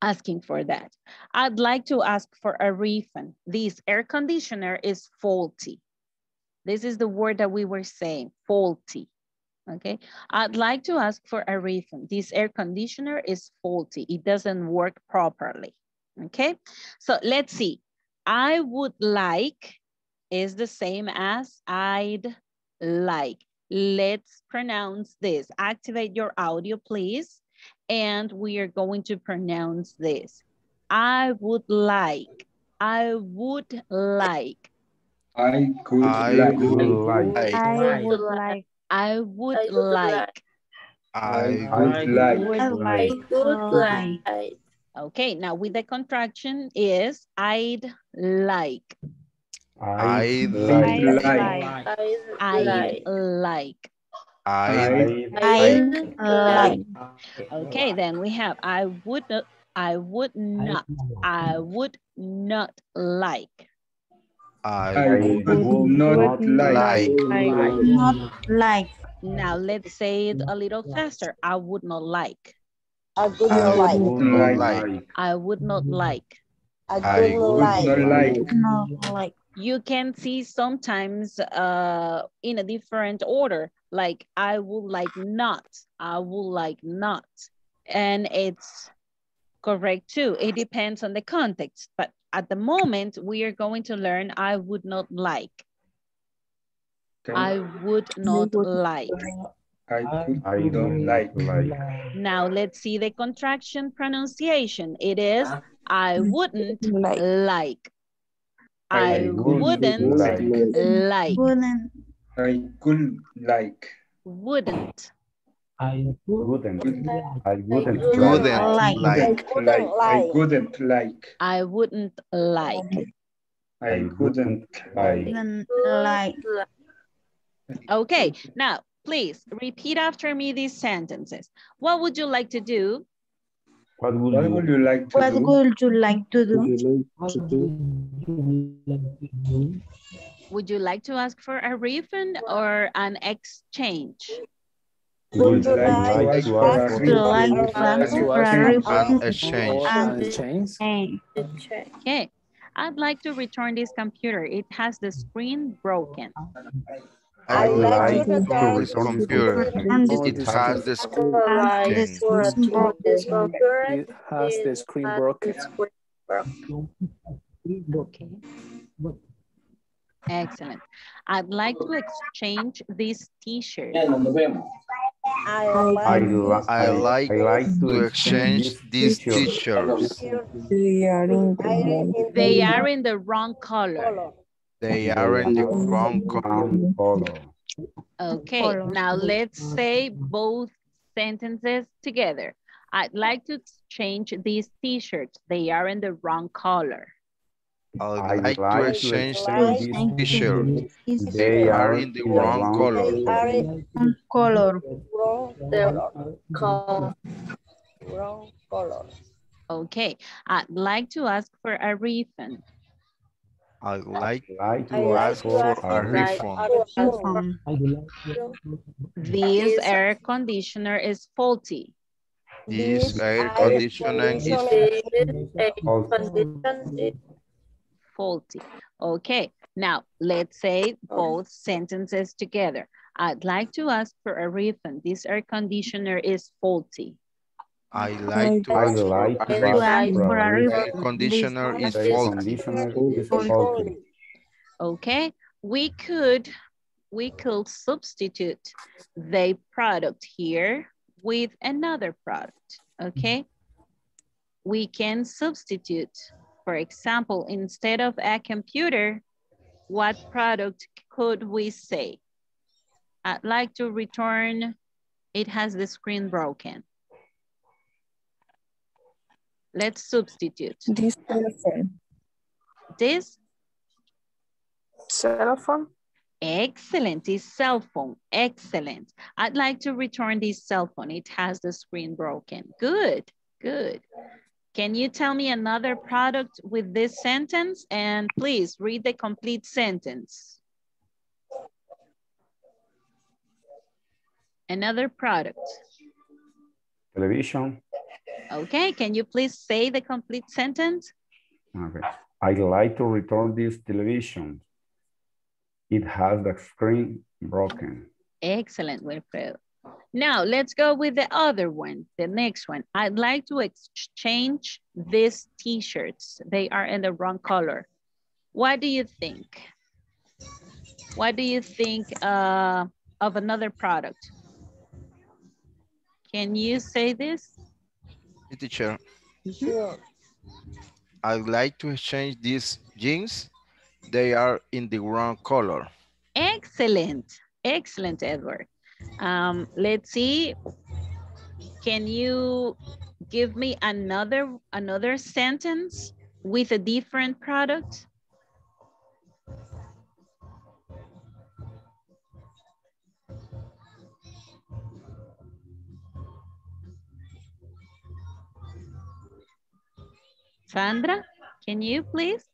asking for that. I'd like to ask for a refund. This air conditioner is faulty. This is the word that we were saying, faulty. Okay, I'd like to ask for a refund. This air conditioner is faulty. It doesn't work properly. Okay, so let's see. I would like is the same as I'd like. Let's pronounce this. Activate your audio, please. And we are going to pronounce this. I would like. I would like.
I could
I
like.
would
like.
I would like.
I would like.
I
I would like.
I
Like.
would like.
Okay, now with the contraction is I'd like.
I'd
like.
like.
like.
I'd like.
I
I like.
Okay, then we have I would I would not, I would not like.
I
I
would not like.
like.
Not like.
Now let's say it a little faster. I would not like.
I would not like.
would
Like.
not like.
I would not like.
I
I
would
Would
not
not
like.
like.
Not like.
You can see sometimes uh, in a different order, like I would like not, I would like not. And it's correct too. It depends on the context. But at the moment, we are going to learn I would not like.
Okay.
I would not like.
I
I
don't like.
like.
Now let's see the contraction pronunciation. It is I wouldn't
Like.
like.
I
I
wouldn't
wouldn't
like.
like.
I couldn't like.
Wouldn't.
I
Wouldn't.
Wouldn't.
I wouldn't
Wouldn't
like.
Like.
like.
I wouldn't like.
like.
I wouldn't like.
I couldn't like.
Wouldn't like.
Okay, now please repeat after me these sentences. What would you like to do?
What would
What would you like to
What would you like to do?
What would you like to do?
Would you like to ask for a refund or an exchange?
Would
you
like
like
to
to
ask
ask
for?
to like
for-
to ask
You
for
ask
a
for
refund?
An exchange.
Um,
And change.
Okay, I'd like to return this computer. It has the screen broken.
I
I
would
like
like
to
to
return
this computer. It has the screen broken.
this is broken.
It has the screen broken.
Okay. Excellent. I'd like to exchange this t-shirt.
I
I,
like.
li-
I like
I like
to exchange these
t-shirts.
t-shirts.
They are in the wrong.
They are in the wrong color.
color.
They are in the wrong color.
Okay, now let's say both sentences together. I'd like to exchange these t-shirts. They are in the wrong color.
I'd like to exchange
like
these
these
t-shirts.
They are
in the wrong color.
They are in
on color.
wrong color. Wrong color.
Okay, I'd like to ask for a refund.
I'd like
Like
I
to
like
ask
to
for
ask
a
for
refund.
Refund.
I would like to
This air conditioner is faulty.
this air
air
conditioning is
conditioner
Faulty. Okay, now let's say both sentences together. I'd like to ask for a refund. This air conditioner is faulty.
I like to
I
ask for
like
a
to
refund.
ask for a
Air
refund.
conditioner is
conditioner is
Faulty.
faulty.
Okay, we could we could substitute the product here with another product. Okay, we can substitute. For example, instead of a computer, what product could we say? I'd like to return. It has the screen broken. Let's substitute
This telephone.
this
Cell phone.
Excellent, this cell phone, excellent. I'd like to return this cell phone. It has the screen broken. Good, good. Can you tell me another product with this sentence? And please read the complete sentence. Another product.
Television.
Okay, can you please say the complete sentence?
Okay. I'd like to return this television. It has the screen broken.
Excellent, Wilfredo. Now, let's go with the other one, the next one. I'd like to exchange these t-shirts. They are in the wrong color. What do you think? What do you think uh, of another product? Can you say this?
Hey, teacher,
Sure.
I'd like to exchange these jeans. They are in the wrong color.
Excellent, excellent, Edward. Um, let's see. Can you give me another another sentence with a different product? Sandra, can you please?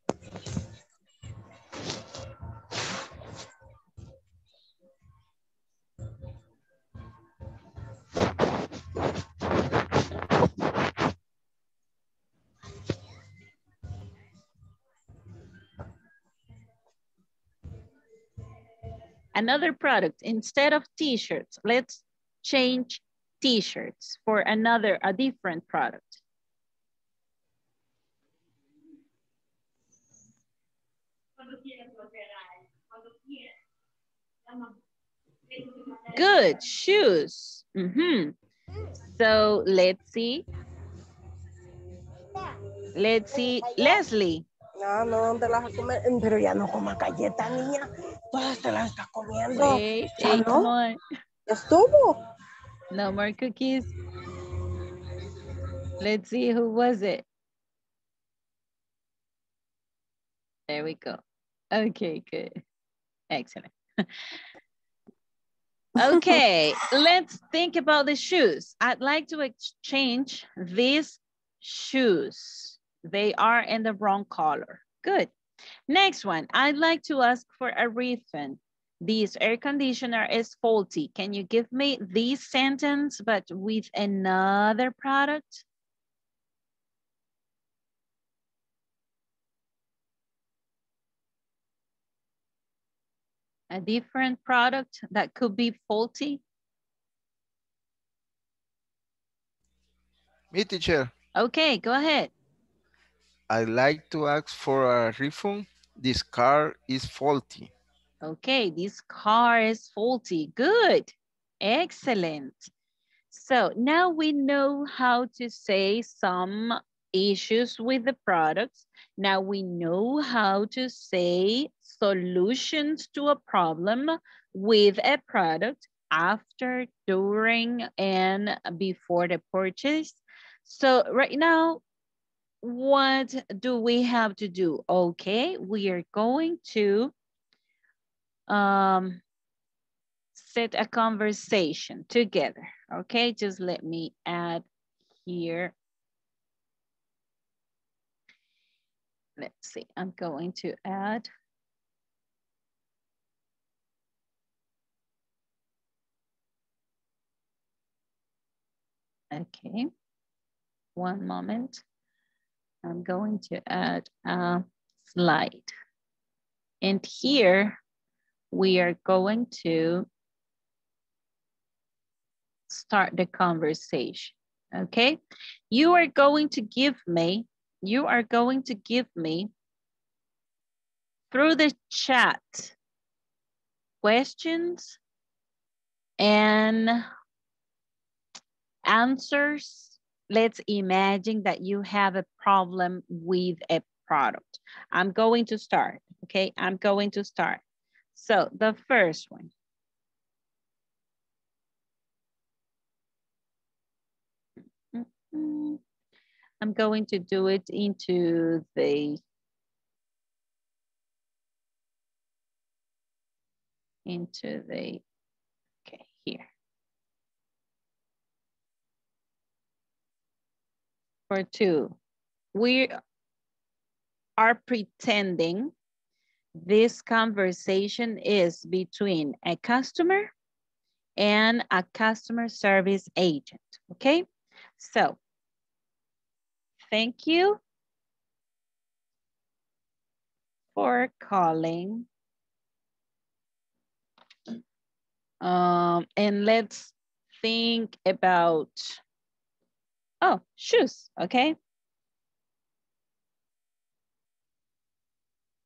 Another product, instead of t-shirts, let's change t-shirts for another, a different product. Good, shoes. Mhm. So let's see. Let's see, Leslie.
Ah, no, ¿dónde las vas a comer? Mm, Pero ya no coma galleta, niña. Todas te las está comiendo.
Wait,
¿Ya
hey,
no? ¿Ya estuvo?
No more cookies. Let's see, who was it? There we go. Okay, good. Excellent. okay, let's think about the shoes. I'd like to exchange these shoes. They are in the wrong color. Good. Next one, I'd like to ask for a refund. This air conditioner is faulty. Can you give me this sentence, but with another product? A different product that could be faulty?
Me, teacher,
Okay, go ahead.
I'd like to ask for a refund. This car is faulty.
Okay, this car is faulty. Good. Excellent. So now we know how to say some issues with the products. Now we know how to say solutions to a problem with a product after, during, and before the purchase. So right now, what do we have to do? Okay, we are going to um, set a conversation together. Okay, just let me add here. Let's see, I'm going to add. Okay, one moment. I'm going to add a slide. And here we are going to start the conversation, okay? You are going to give me, you are going to give me through the chat questions and answers. Let's imagine that you have a problem with a product. I'm going to start, okay? I'm going to start. So the first one. Mm-hmm. I'm going to do it into the into the okay here. For two, we are pretending this conversation is between a customer and a customer service agent, okay? So Thank you for calling. Um, and let's think about, oh, shoes, okay?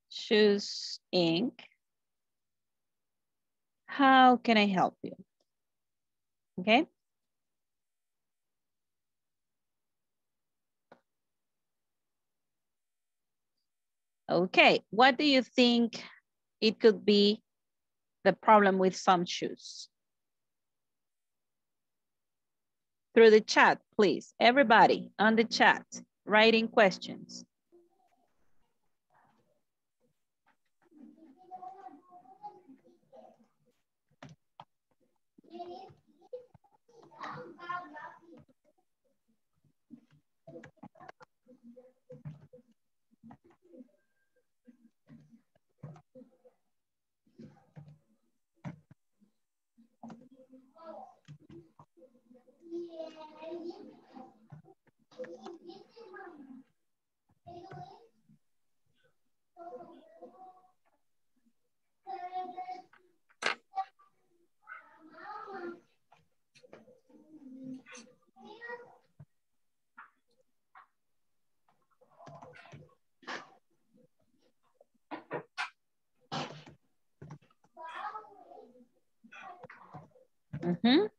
Shoes Inc. How can I help you? Okay. Okay, what do you think it could be the problem with some shoes? Through the chat, please. Everybody on the chat, writing questions. Mhm.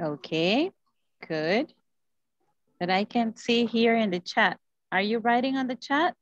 Okay, good. But I can see here in the chat. Are you writing on the chat?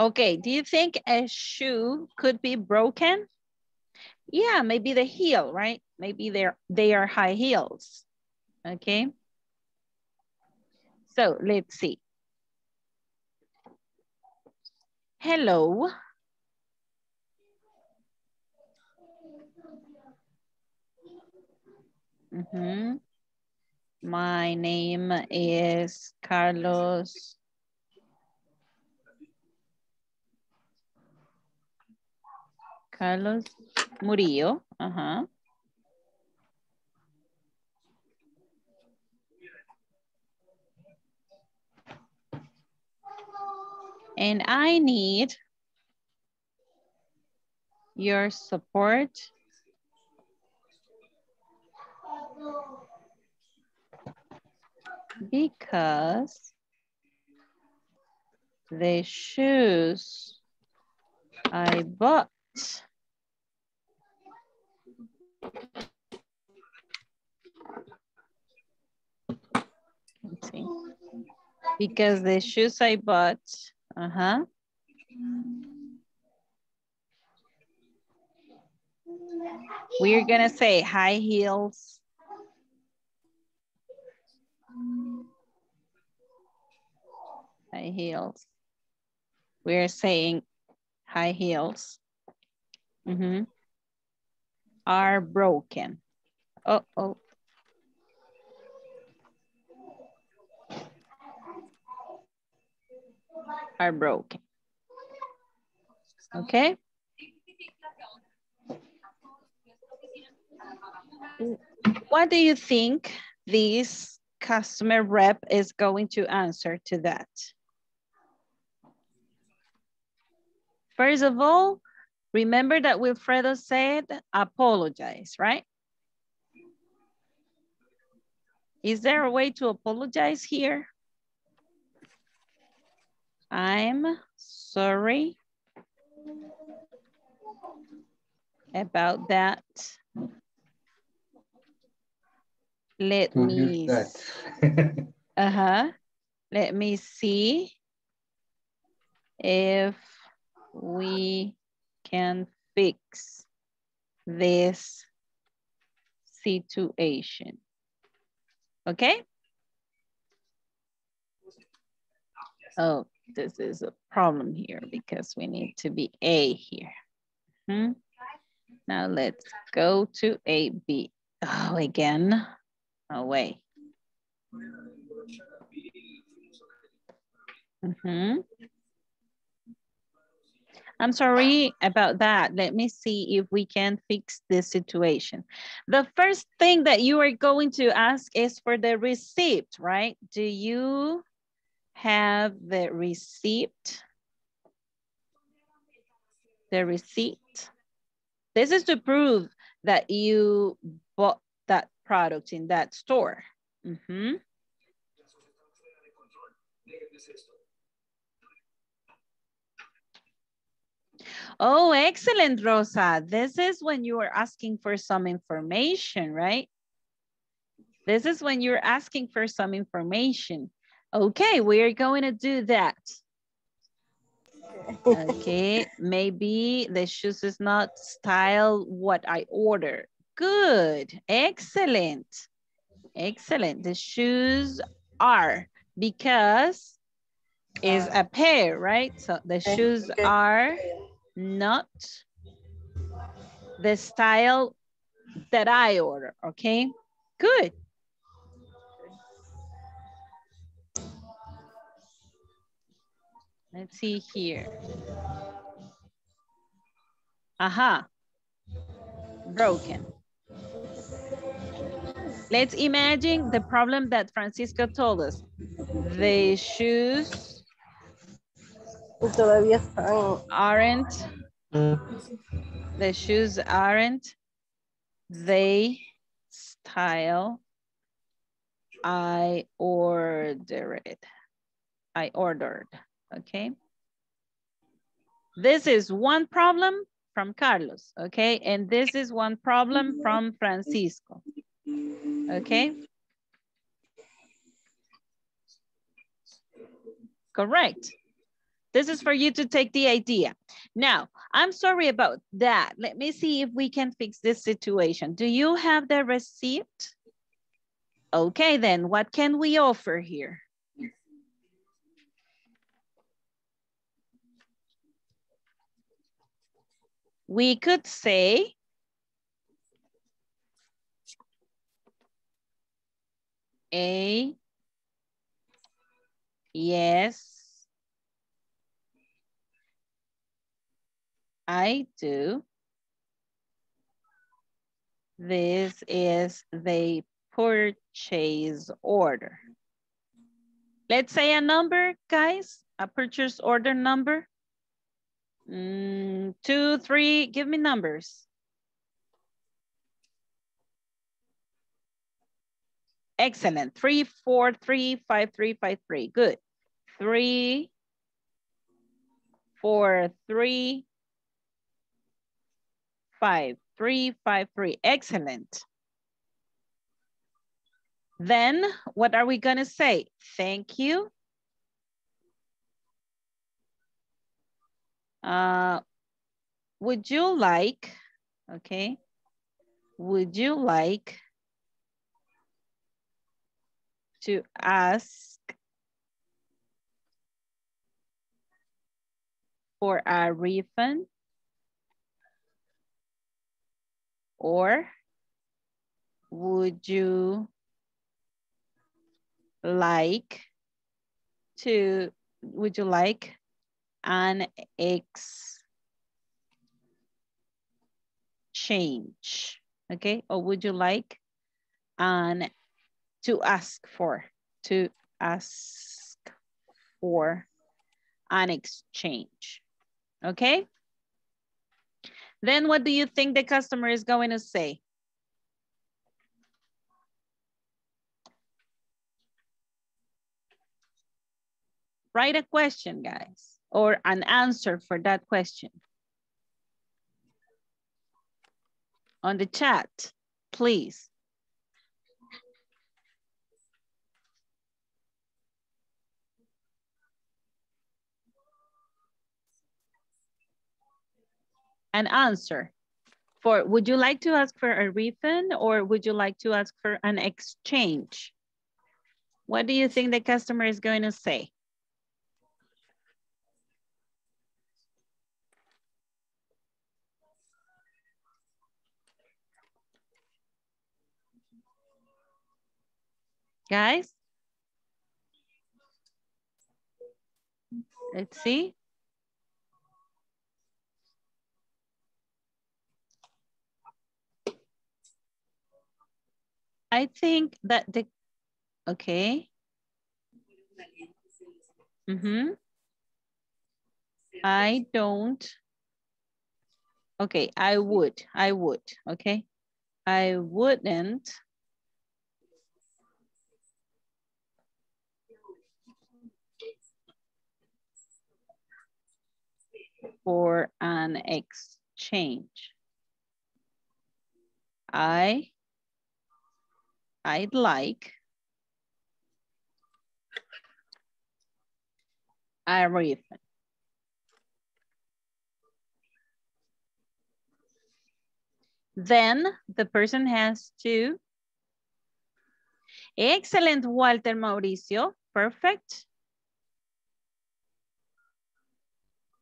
Okay, do you think a shoe could be broken? Yeah, maybe the heel, right? Maybe they're they are high heels. Okay. So let's see. Hello. Mhm. My name is Carlos. Carlos Murillo. Ajá. And I need your support because the shoes I bought Let's see. Because the shoes I bought, uh-huh. We're gonna say high heels. High heels. We're saying high heels. Mhm. Are broken. Uh oh. Are broken. Okay. What do you think this customer rep is going to answer to that? First of all, remember that Wilfredo said apologize, right? Is there a way to apologize here? I'm sorry about that. Let
To
me, uh-huh. Let me see if we can fix this situation. Okay? Oh, this is a problem here because we need to be A here. Hmm. Now let's go to A, B. Oh, again. Away. Mhm. I'm sorry about that. Let me see if we can fix this situation. The first thing that you are going to ask is for the receipt, right? Do you have the receipt? The receipt. This is to prove that you bought that product in that store. Mhm. Oh, excellent, Rosa. This is when you are asking for some information, right? This is when you're asking for some information. Okay, we are going to do that. Okay, maybe the shoes is not style what I order. Good, excellent. Excellent, the shoes are because is a pair, right? So the shoes are not the style that I order, okay? Good. Let's see here. Aha. Broken. Let's imagine the problem that Francisco told us. The shoes
Todavía están.
aren't, the shoes aren't, they style I ordered. I ordered, okay? This is one problem from Carlos, okay? And this is one problem from Francisco, okay? Correct. This is for you to take the idea. Now, I'm sorry about that. Let me see if we can fix this situation. Do you have the receipt? Okay, then what can we offer here? We could say A, yes, I do. This is the purchase order. Let's say a number, guys, a purchase order number. Mm, two, three, give me numbers. Excellent. Three, four, three, five, three, five, three. Good. Three, four, three, five, three, five, three. Excellent. Then what are we gonna say? Thank you. Uh, would you like, okay, would you like to ask for a refund or would you like to, would you like an exchange? Okay, or would you like an to ask for, to ask for an exchange, okay? Then what do you think the customer is going to say? Write a question, guys, or an answer for that question. on the chat, please. An answer for, would you like to ask for a refund or would you like to ask for an exchange? What do you think the customer is going to say? Guys? Let's see. I think that the, okay. Mm-hmm. I don't, okay, I would, I would, okay. I wouldn't for an exchange. I, I'd like a refund. Then the person has to, excellent Walter Mauricio, perfect.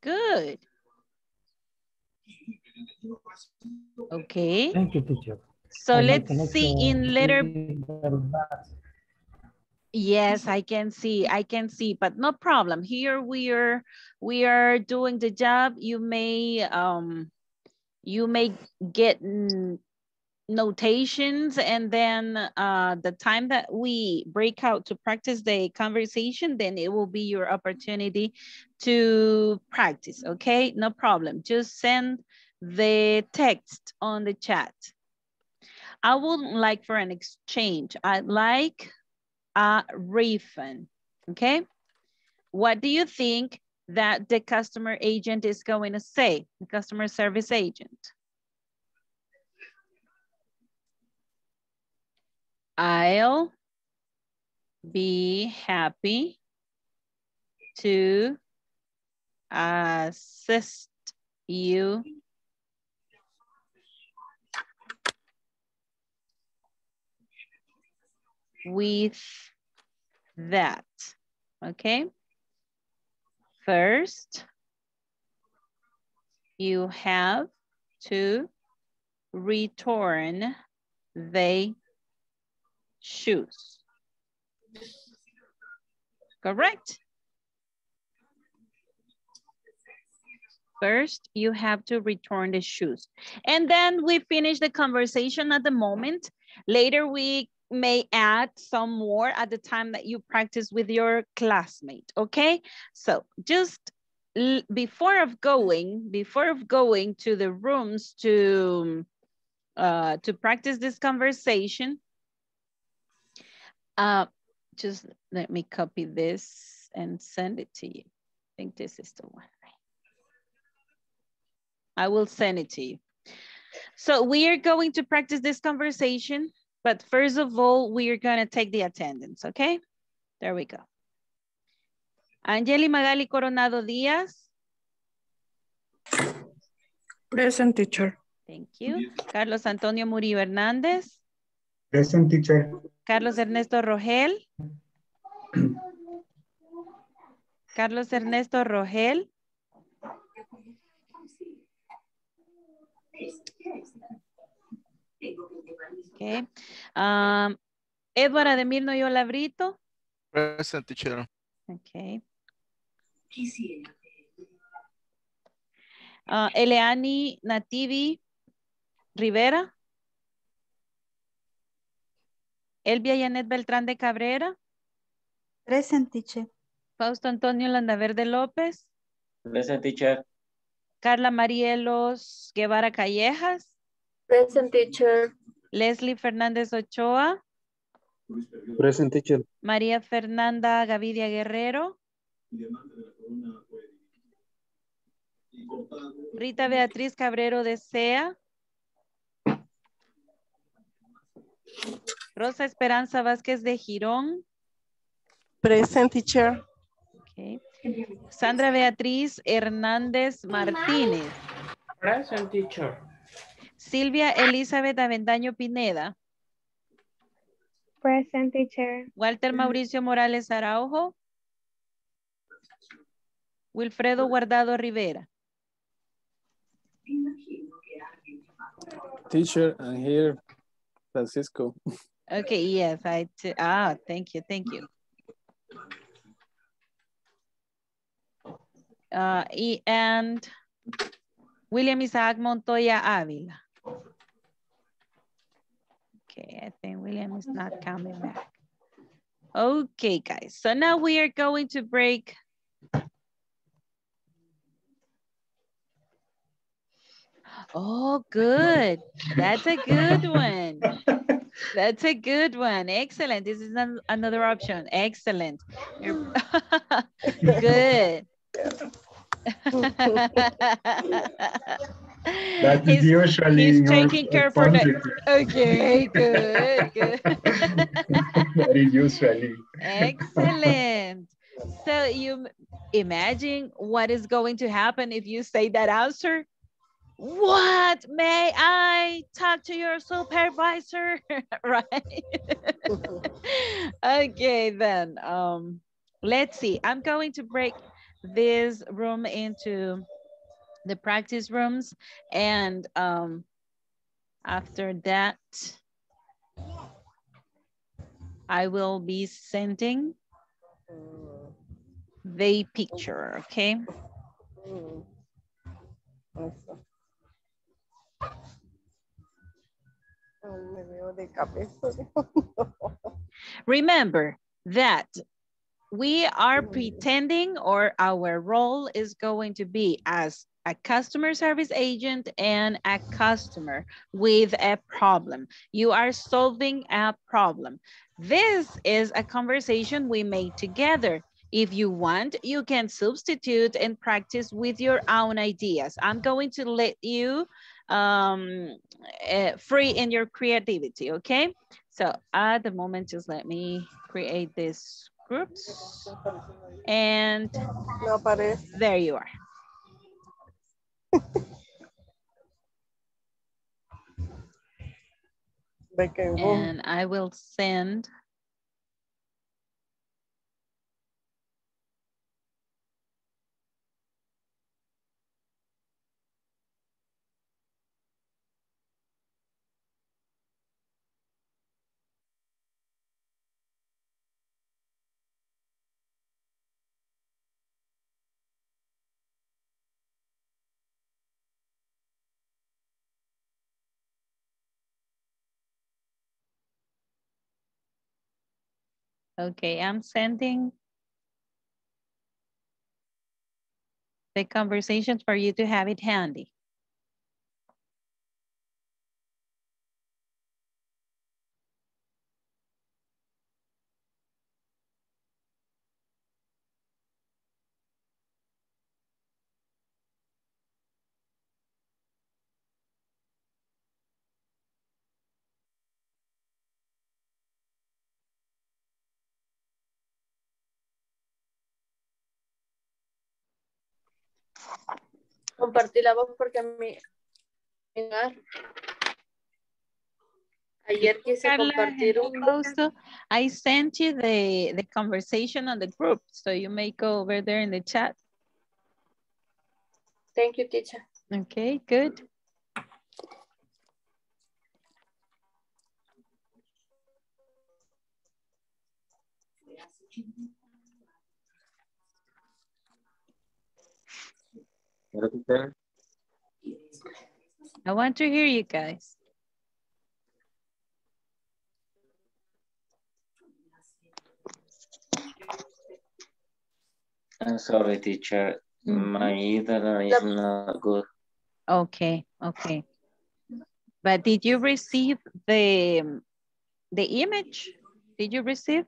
Good. Okay.
Thank you, teacher.
So let's see in letter,
is very bad.
yes, I can see, I can see, but no problem. Here we are, we are doing the job. You may, um, you may get notations and then uh, the time that we break out to practice the conversation, then it will be your opportunity to practice, okay? No problem. Just send the text on the chat. I would like for an exchange. I'd like a refund, okay? What do you think that the customer agent is going to say, the customer service agent? I'll be happy to assist you with that, okay? First, you have to return the shoes. Correct? First, you have to return the shoes. And then we finish the conversation at the moment. Later, we may add some more at the time that you practice with your classmate, okay? So just before of going, before of going to the rooms to, uh, to practice this conversation, uh, just let me copy this and send it to you. I think this is the one. I will send it to you. So we are going to practice this conversation, but first of all, we are going to take the attendance, okay? There we go. Angeli Magali Coronado Díaz.
Present teacher.
Thank you. Carlos Antonio Murillo Hernández.
Present teacher.
Carlos Ernesto Rogel. Carlos Ernesto Rogel. Okay. Um, Edward Ademir Noyola Brito.
Present teacher.
Okay. Uh, Eleani Nativi Rivera. Elvia Yanet Beltrán de Cabrera.
Present teacher.
Fausto Antonio Landaverde López.
Present teacher.
Carla Marielos Guevara Callejas.
Present teacher.
Leslie Fernández Ochoa.
Present teacher.
María Fernanda Gavidia Guerrero. Rita Beatriz Cabrero de Sea. Rosa Esperanza Vázquez de Girón.
Present teacher.
Okay. Sandra Beatriz Hernández Martínez.
Present teacher.
Silvia Elizabeth Avendaño Pineda.
Present teacher.
Walter Mauricio Morales Araujo. Wilfredo Guardado Rivera.
Teacher, I'm here. Francisco.
Okay, yes, I, ah, thank you, thank you. Uh, y- and William Isaac Montoya Avila. Okay, I think William is not coming back. Okay, guys, so now we are going to break. Oh, good. That's a good one. That's a good one. Excellent. This is an, another option. Excellent. Good.
That is
He's-
usually
he's taking care for
that.
okay, good, good.
That is usually.
Excellent. So you imagine what is going to happen if you say that answer? What may I talk to your supervisor? right? okay, then um, let's see. I'm going to break this room into the practice rooms and um, after that, I will be sending the picture, okay?
Mm. Eso. Ay, me veo de cabeza.
Remember that we are pretending or our role is going to be as a customer service agent and a customer with a problem. You are solving a problem. This is a conversation we made together. If you want, you can substitute and practice with your own ideas. I'm going to let you um, uh, free in your creativity, okay? So at the moment, just let me create these groups. And there you are. And I will send Okay, I'm sending the conversations for you to have it handy.
Compartí la voz porque mí. Ayer quise
Carla,
compartir un.
also, I sent you the, the conversation on the group, so you may go over there in the chat.
Thank you, teacher.
Okay, good. I want to hear you guys.
I'm sorry, teacher. My internet is not good.
Okay, okay. But did you receive the, the image? Did you receive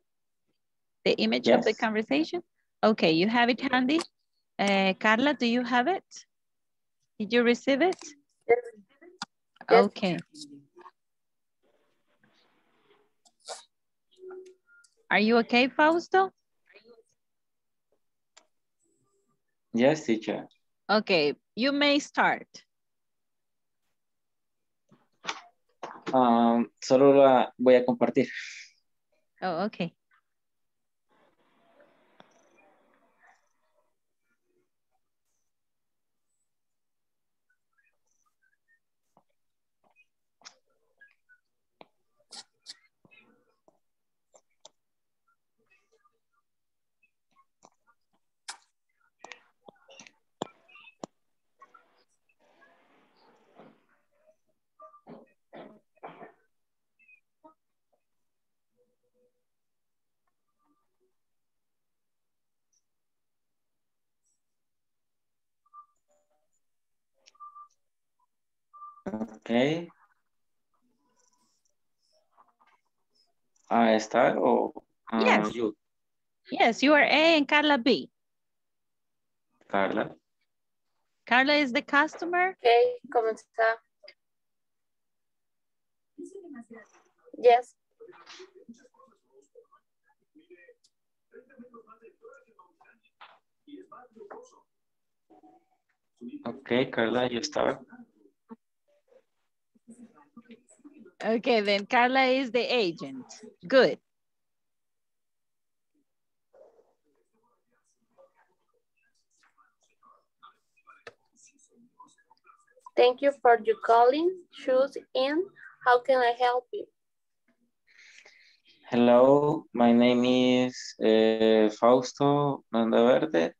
the image of the conversation? Okay, you have it handy? Uh, Carla, do you have it? Did you receive it? Yes. Okay. Are you okay, Fausto?
Yes, teacher.
Okay, you may start.
Um, solo la voy a compartir.
Oh, okay.
Okay. I start or uh,
Yes.
you,
Yes, you are A and Carla B.
Carla?
Carla is the customer.
Okay, ¿cómo está? Yes.
Okay, Carla, you start.
Okay, then Carla is the agent. Good.
Thank you for your calling. Choose in. How can I help you?
Hello, my name is uh, Fausto Landaverde.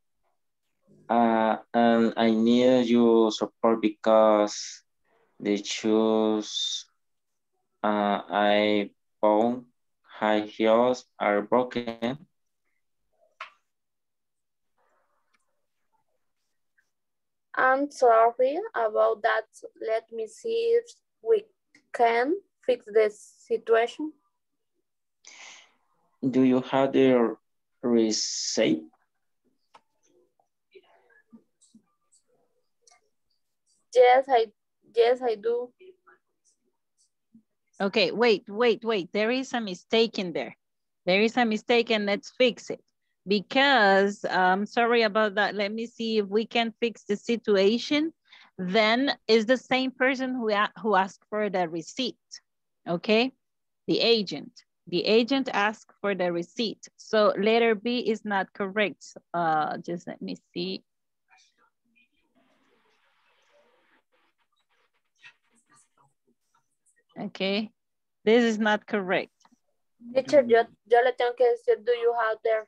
Uh, and I need your support because the shoes uh, I bought high heels are broken.
I'm sorry about that. Let me see if we can fix this situation.
Do you have the receipt?
Yes, I yes I do.
Okay, wait, wait, wait. There is a mistake in there. There is a mistake and let's fix it. Because, I'm sorry about that. Let me see if we can fix the situation. Then is the same person who, who asked for the receipt, okay? The agent. The agent asked for the receipt. So letter B is not correct. Uh, just let me see. Okay, this is not correct.
Teacher, yo, yo le tengo que decir, do you have the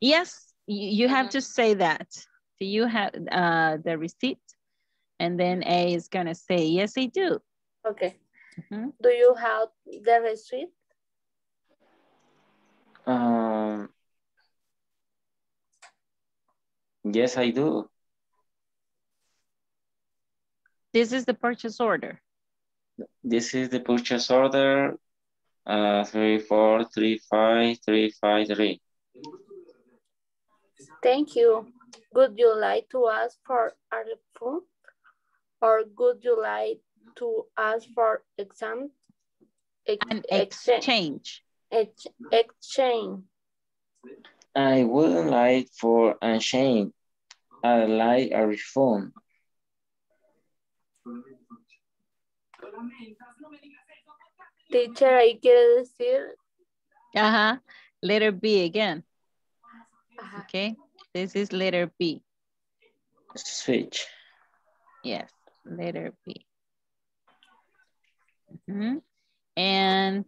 Yes, you, you have to say that. Do you have uh, the receipt? And then A is gonna say, yes, I do.
Okay.
Mhm.
Do you have the receipt?
Um, yes, I do.
This is the purchase order.
This is the purchase order, uh, three, four, three, five, three, five, three.
Thank you. Would you like to ask for a refund? Or would you like to ask for exam? ex-
An
exchange?
exchange.
ex- Exchange.
I wouldn't like for a shame. I like a refund.
Teacher, ahí quiere decir,
Uh-huh. Letter B again.
Ajá.
Okay, this is letter B.
Switch.
Yes, letter B. Mhm. And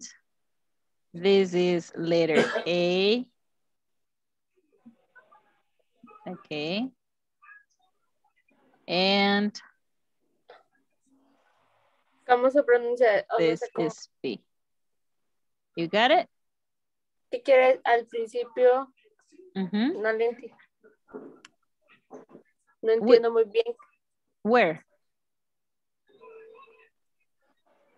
this is letter A. Okay. And
¿cómo se pronuncia? O no
this
sé
is B. You got it?
¿Qué quiere al principio?
Mhm.
No le enti- No entiendo muy bien.
Where?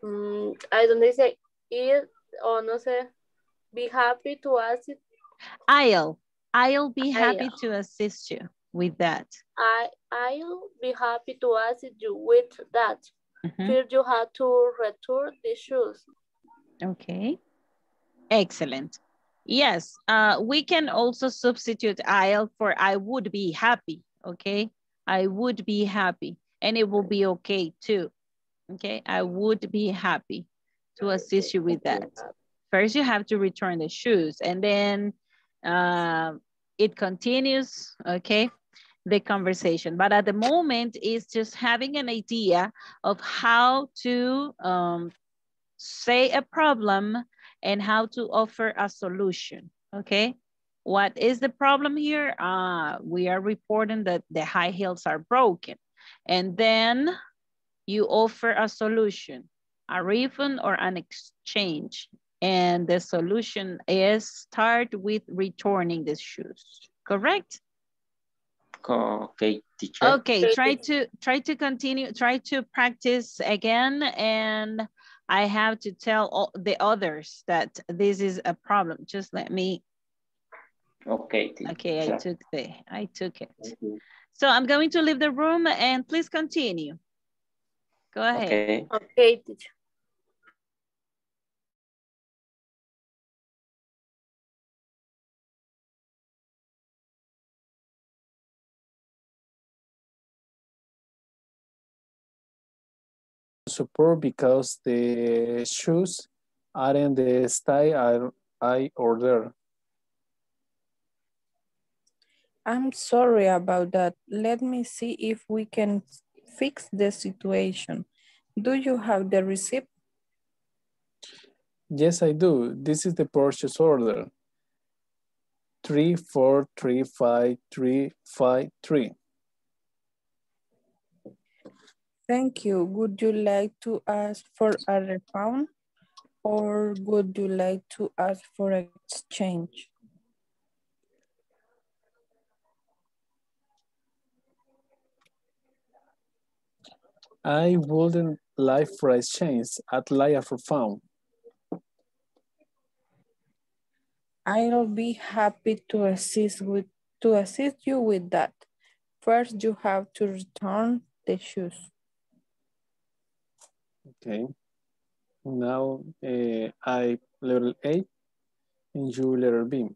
Mm, ahí donde dice ir o no sé, be happy to assist.
I'll. I'll be happy
I'll.
to assist you with that.
I, I'll be happy to assist you with that.
Mhm.
First you have to return the shoes.
Okay. Excellent. Yes, uh, we can also substitute I'll for I would be happy, okay? I would be happy and it will be okay too, okay? I would be happy to assist you with that. First, you have to return the shoes and then uh, it continues, okay? The conversation. But at the moment, it's just having an idea of how to um, say a problem and how to offer a solution, okay? What is the problem here? Uh, we are reporting that the high heels are broken. And then you offer a solution, a refund or an exchange. And the solution is start with returning the shoes, correct?
Okay, teacher.
Okay, try to try to continue, try to practice again and I have to tell all the others that this is a problem. Just let me.
Okay. Teacher.
Okay, I took the, I took it. So I'm going to leave the room and please continue. Go ahead.
Okay.
Okay, teacher.
support because the shoes aren't the style I, order.
I'm sorry about that. Let me see if we can fix the situation. Do you have the receipt?
Yes, I do. This is the purchase order. Three four three five three five three.
Thank you. Would you like to ask for a refund or would you like to ask for exchange?
I wouldn't like for exchange. I'd like a refund.
I'll be happy to assist with to assist you with that. First, you have to return the shoes.
Okay. Now uh, I level A and you letter B.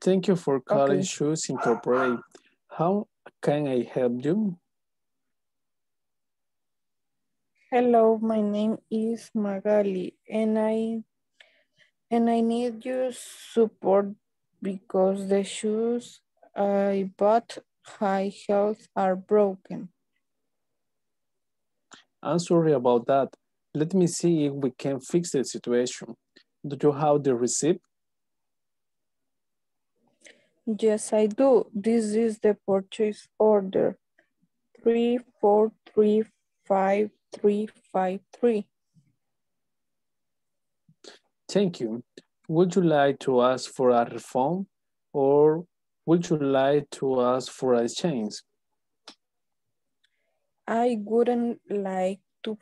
Thank you for calling
Okay.
Shoes Incorporate. How can I help you?
Hello, my name is Magali and I and I need your support because the shoes I bought high heels are broken.
I'm sorry about that. Let me see if we can fix the situation. Do you have the receipt?
Yes, I do. This is the purchase order. Three, four, three, five, three, five, three.
Thank you. Would you like to ask for a refund or would you like to ask for a change?
I wouldn't like to,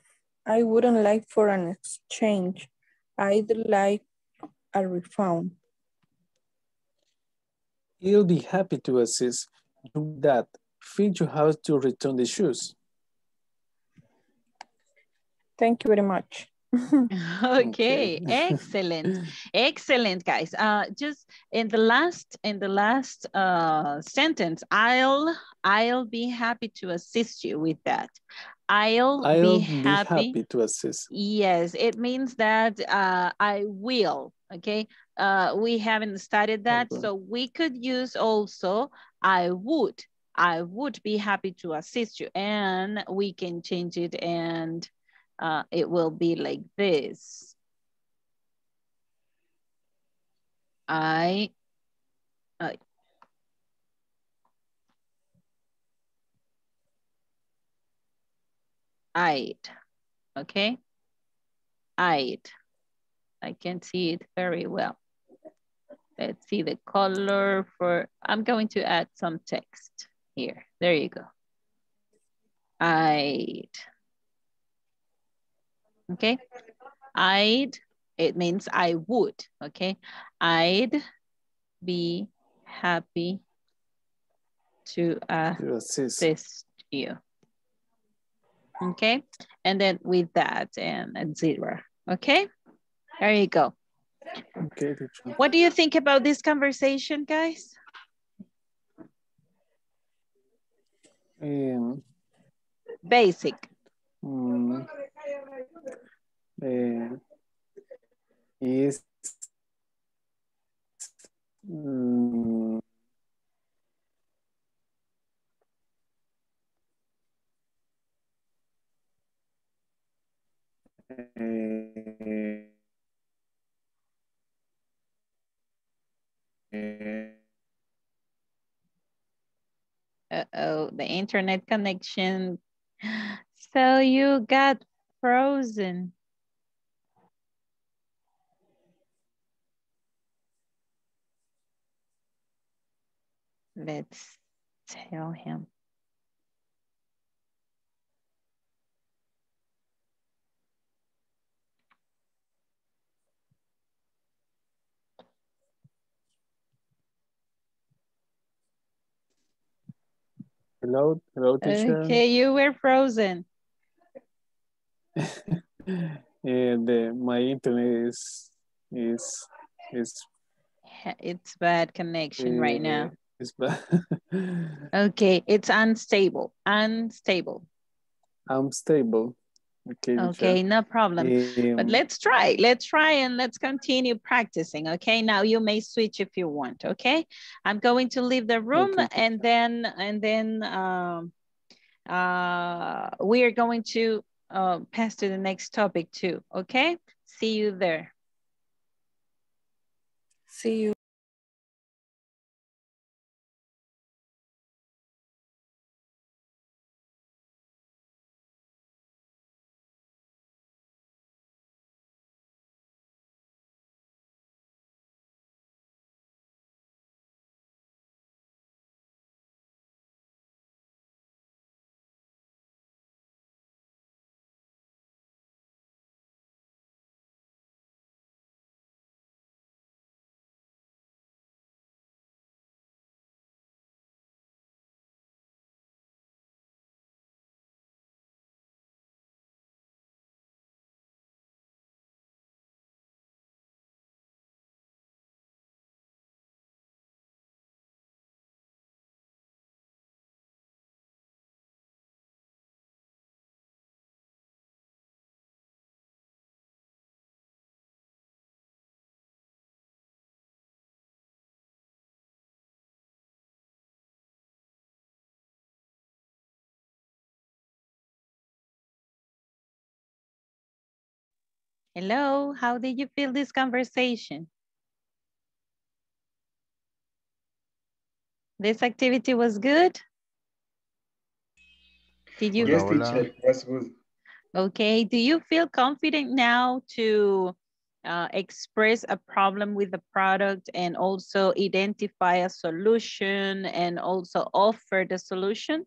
I wouldn't like for an exchange. I'd like a refund.
He'll be happy to assist you with that. Feel you have to return the shoes.
Thank you very much.
okay, excellent excellent guys uh just in the last in the last uh sentence i'll i'll be happy to assist you with that i'll,
I'll
be, happy.
happy to assist.
yes it means that uh i will okay uh we haven't studied that
Okay.
so we could use also i would i would be happy to assist you and we can change it and uh, it will be like this. I, I, I'd, okay? I'd, I can see it very well. Let's see the color for, I'm going to add some text here. There you go. I'd, okay? I'd, it means I would, okay? I'd be happy to
To assist.
assist you. Okay, and then with that and a zero, okay? There you go.
Okay, teacher.
What do you think about this conversation, guys?
Um,
Basic.
mm, eh, is mm,
Uh-oh, the internet connection. So you got frozen. Let's tell him.
hello, hello, teacher.
Okay, you were frozen.
And the, my internet is is is
It's bad connection right
eh,
now.
is bad.
Okay, it's unstable, unstable.
I'm stable. Okay.
Okay, no problem. But
Um,
let's try, let's try and let's continue practicing, okay? Now you may switch if you want, okay? I'm going to leave the room
Okay.
and then, and then um, uh, we are going to uh, pass to the next topic too, okay? See you there.
See you.
Hello, how did you feel this conversation? This activity was good? Did you?
Yes,
Hola, hola.
teacher, was good.
Okay, do you feel confident now to uh, express a problem with the product and also identify a solution and also offer the solution?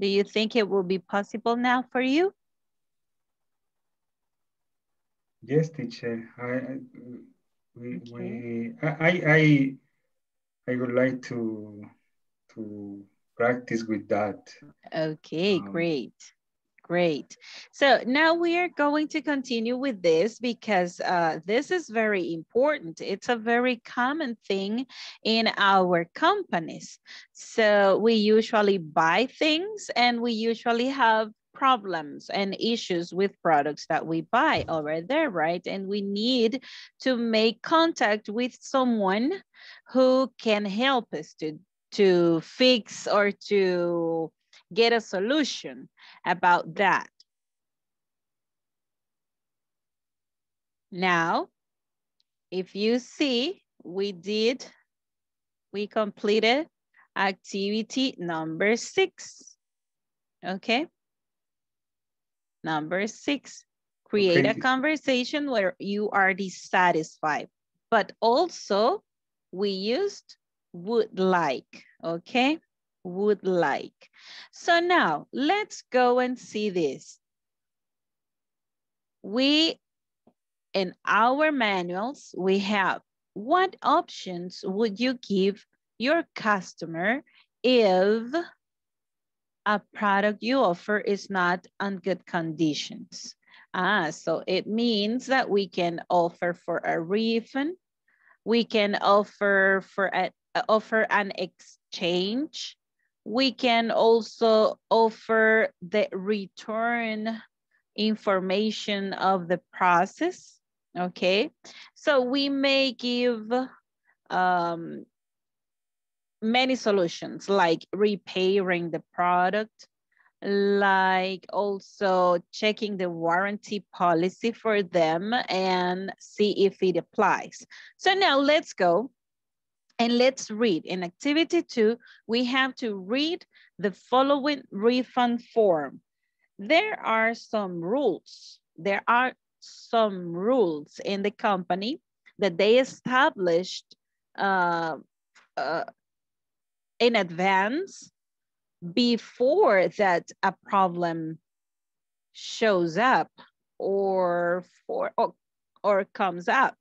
Do you think it will be possible now for you?
Yes, teacher. I, I we,
Okay.
we I, I I I would like to to practice with that.
Okay,
Um,
great. Great. So now we are going to continue with this because uh, this is very important. It's a very common thing in our companies. So we usually buy things and we usually have problems and issues with products that we buy over there, right? And we need to make contact with someone who can help us to, to fix or to get a solution about that. Now, if you see, we did, we completed activity number six. Okay. Number six, create
Okay,
a conversation where you are dissatisfied, but also we used would like, okay? Would like. So now let's go and see this. We, in our manuals, we have what options would you give your customer if a product you offer is not on good conditions? Ah, so it means that we can offer for a refund, We can offer for a, offer an exchange. We can also offer the return information of the process, okay? So we may give um, many solutions like repairing the product, like also checking the warranty policy for them and see if it applies. So now let's go and let's read. In activity two, we have to read the following refund form. There are some rules. There are some rules in the company that they established uh, uh, in advance before that a problem shows up or for or, or comes up.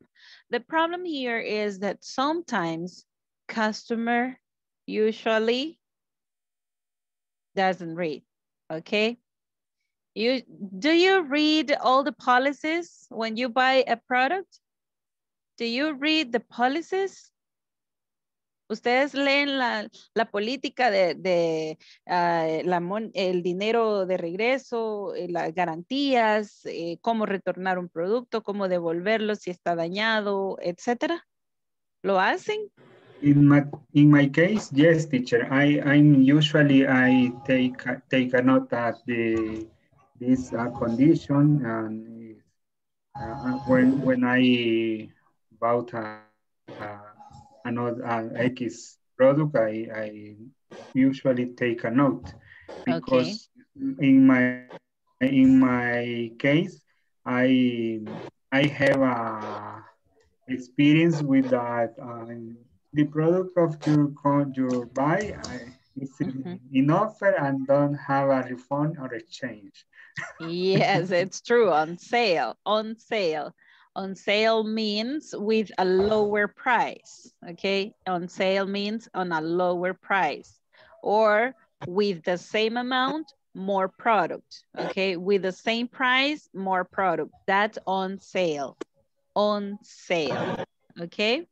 The problem here is that sometimes customer usually doesn't read, okay? You do you read all the policies when you buy a product? Do you read the policies? Ustedes leen la, la política de, uh, el dinero de regreso, eh, las garantías, eh, cómo retornar un producto, cómo devolverlo si está dañado, etcétera. ¿Lo hacen?
In my in my case, yes, teacher. I I'm usually I take take a note of the this uh, condition and uh, when when I bought a, a another uh, X product, I, I usually take a note because okay. in my in my case, I I have a experience with that. Um, the product of your your buy is mm -hmm. in offer and don't have a refund or exchange.
yes, it's true. On sale, on sale. On sale means with a lower price, okay? On sale means on a lower price or with the same amount, more product, okay? With the same price, more product. That's on sale, on sale, okay?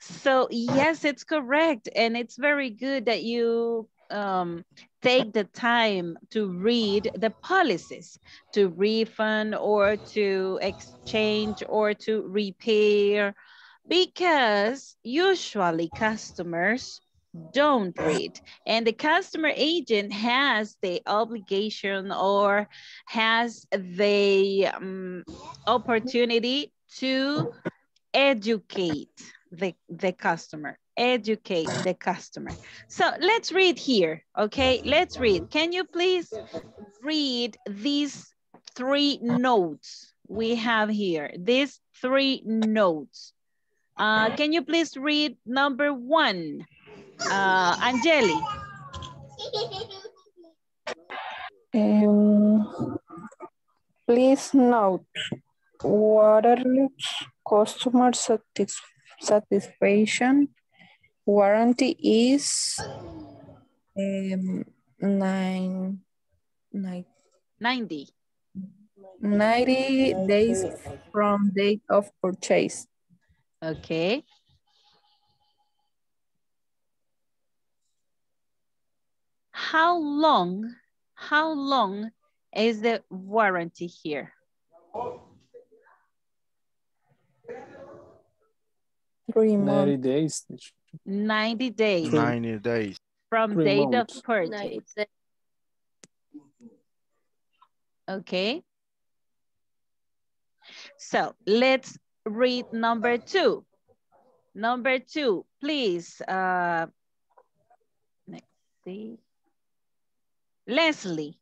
So yes, it's correct. And it's very good that you um, take the time to read the policies to refund or to exchange or to repair because usually customers don't read. And the customer agent has the obligation or has the um, opportunity to educate the, the customer educate the customer. So let's read here, okay? Let's read. Can you please read these three notes we have here? These three notes. Uh, can you please read number one? Uh, Angeli.
Um, please note, Waterloo's customer satis satisfaction warranty is um, nine, nine,
90.
90 days from date of purchase.
Okay. How long, how long is the warranty here?
Three
90 days.
90 days.
90 days.
From
Three
date
months.
of purchase. Okay. So let's read number two. Number two, please. Uh, let's see. Leslie,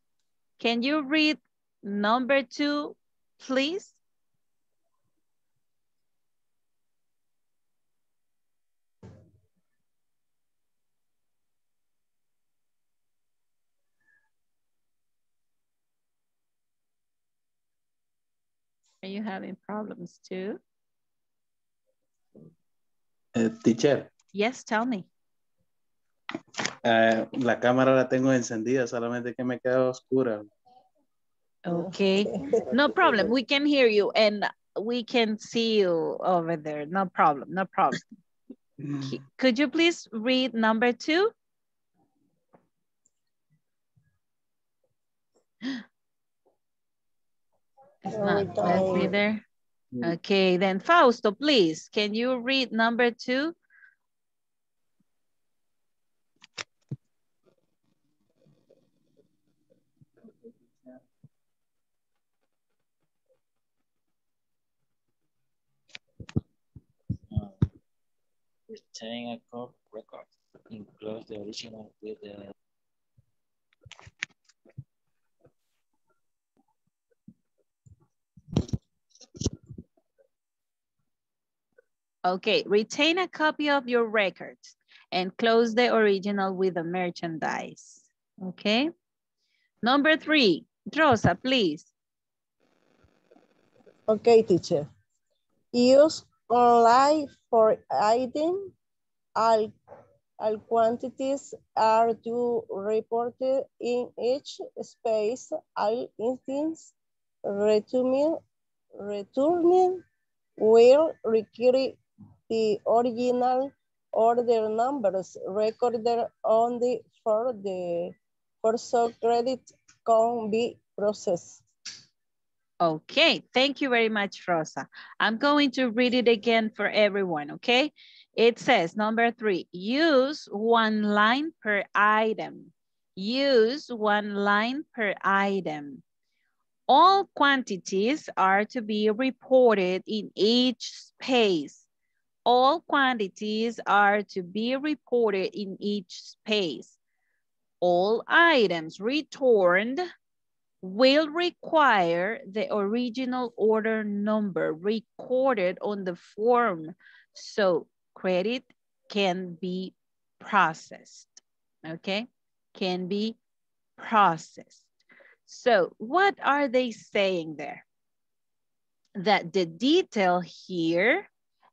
can you read number two, please? Are you having problems too?
Eh, teacher,
Yes, tell me.
eh, la cámara la tengo encendida, solamente que me queda oscura.
Okay, no problem. We can hear you. And we can see you over there. No problem, no problem. Could you please read number two? It's not Leslie there. Mm. Okay, then Fausto, please, can you read number two?
Retain a copy record. Enclose the original with the
Okay, retain a copy of your records and close the original with the merchandise. Okay. Number three, Rosa, please.
Okay, teacher. Use online for item. All, all quantities are to reported in each space. All instance returning, returning will require the original order numbers recorded on the for the for so credit can be processed.
Okay, thank you very much, Rosa. I'm going to read it again for everyone, okay? It says, number three, use one line per item. Use one line per item. All quantities are to be reported in each space. All quantities are to be reported in each space. All items returned will require the original order number recorded on the form so credit can be processed, okay? Can be processed. So what are they saying there? That the detail here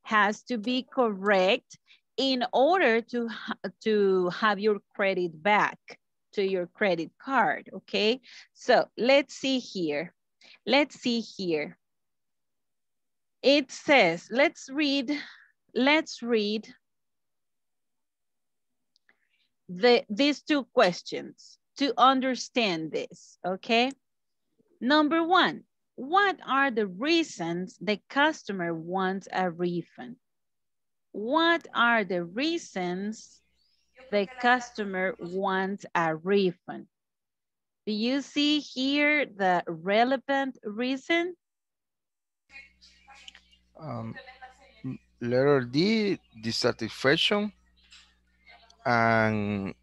has to be correct in order to, to have your credit back to your credit card, okay? So let's see here. Let's see here. It says, let's read, let's read the, these two questions to understand this, okay? Number one, what are the reasons the customer wants a refund? What are the reasons the customer wants a refund? Do you see here the relevant reason?
Um, letter D, dissatisfaction, and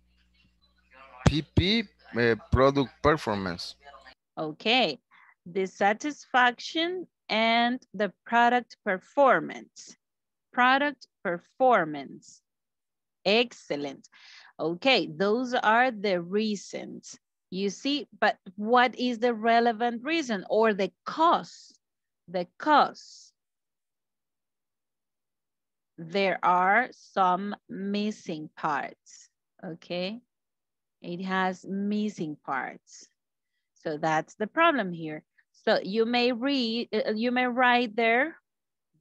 PP, uh, product performance.
Okay, dissatisfaction and the product performance. Product performance. Excellent. Okay, those are the reasons. You see, but what is the relevant reason or the cause? The cause. There are some missing parts, okay? It has missing parts. So that's the problem here. So you may read, uh, you may write there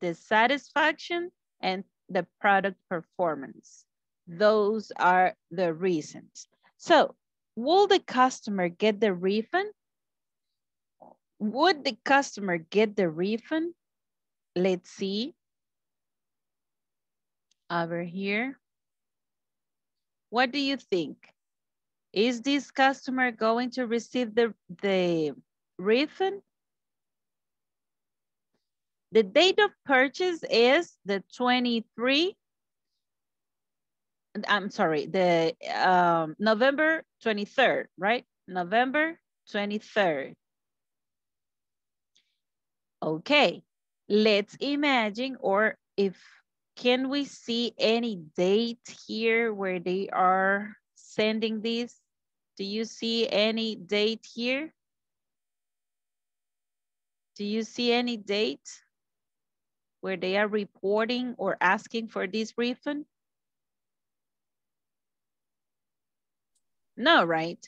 the satisfaction and the product performance. Those are the reasons. So will the customer get the refund? Would the customer get the refund? Let's see. Over here. What do you think? Is this customer going to receive the, the refund? The date of purchase is the 23 I'm sorry, the um, November 23rd, right? November 23rd. Okay, let's imagine, or if, can we see any date here where they are sending this? Do you see any date here? Do you see any date where they are reporting or asking for this refund? No, right?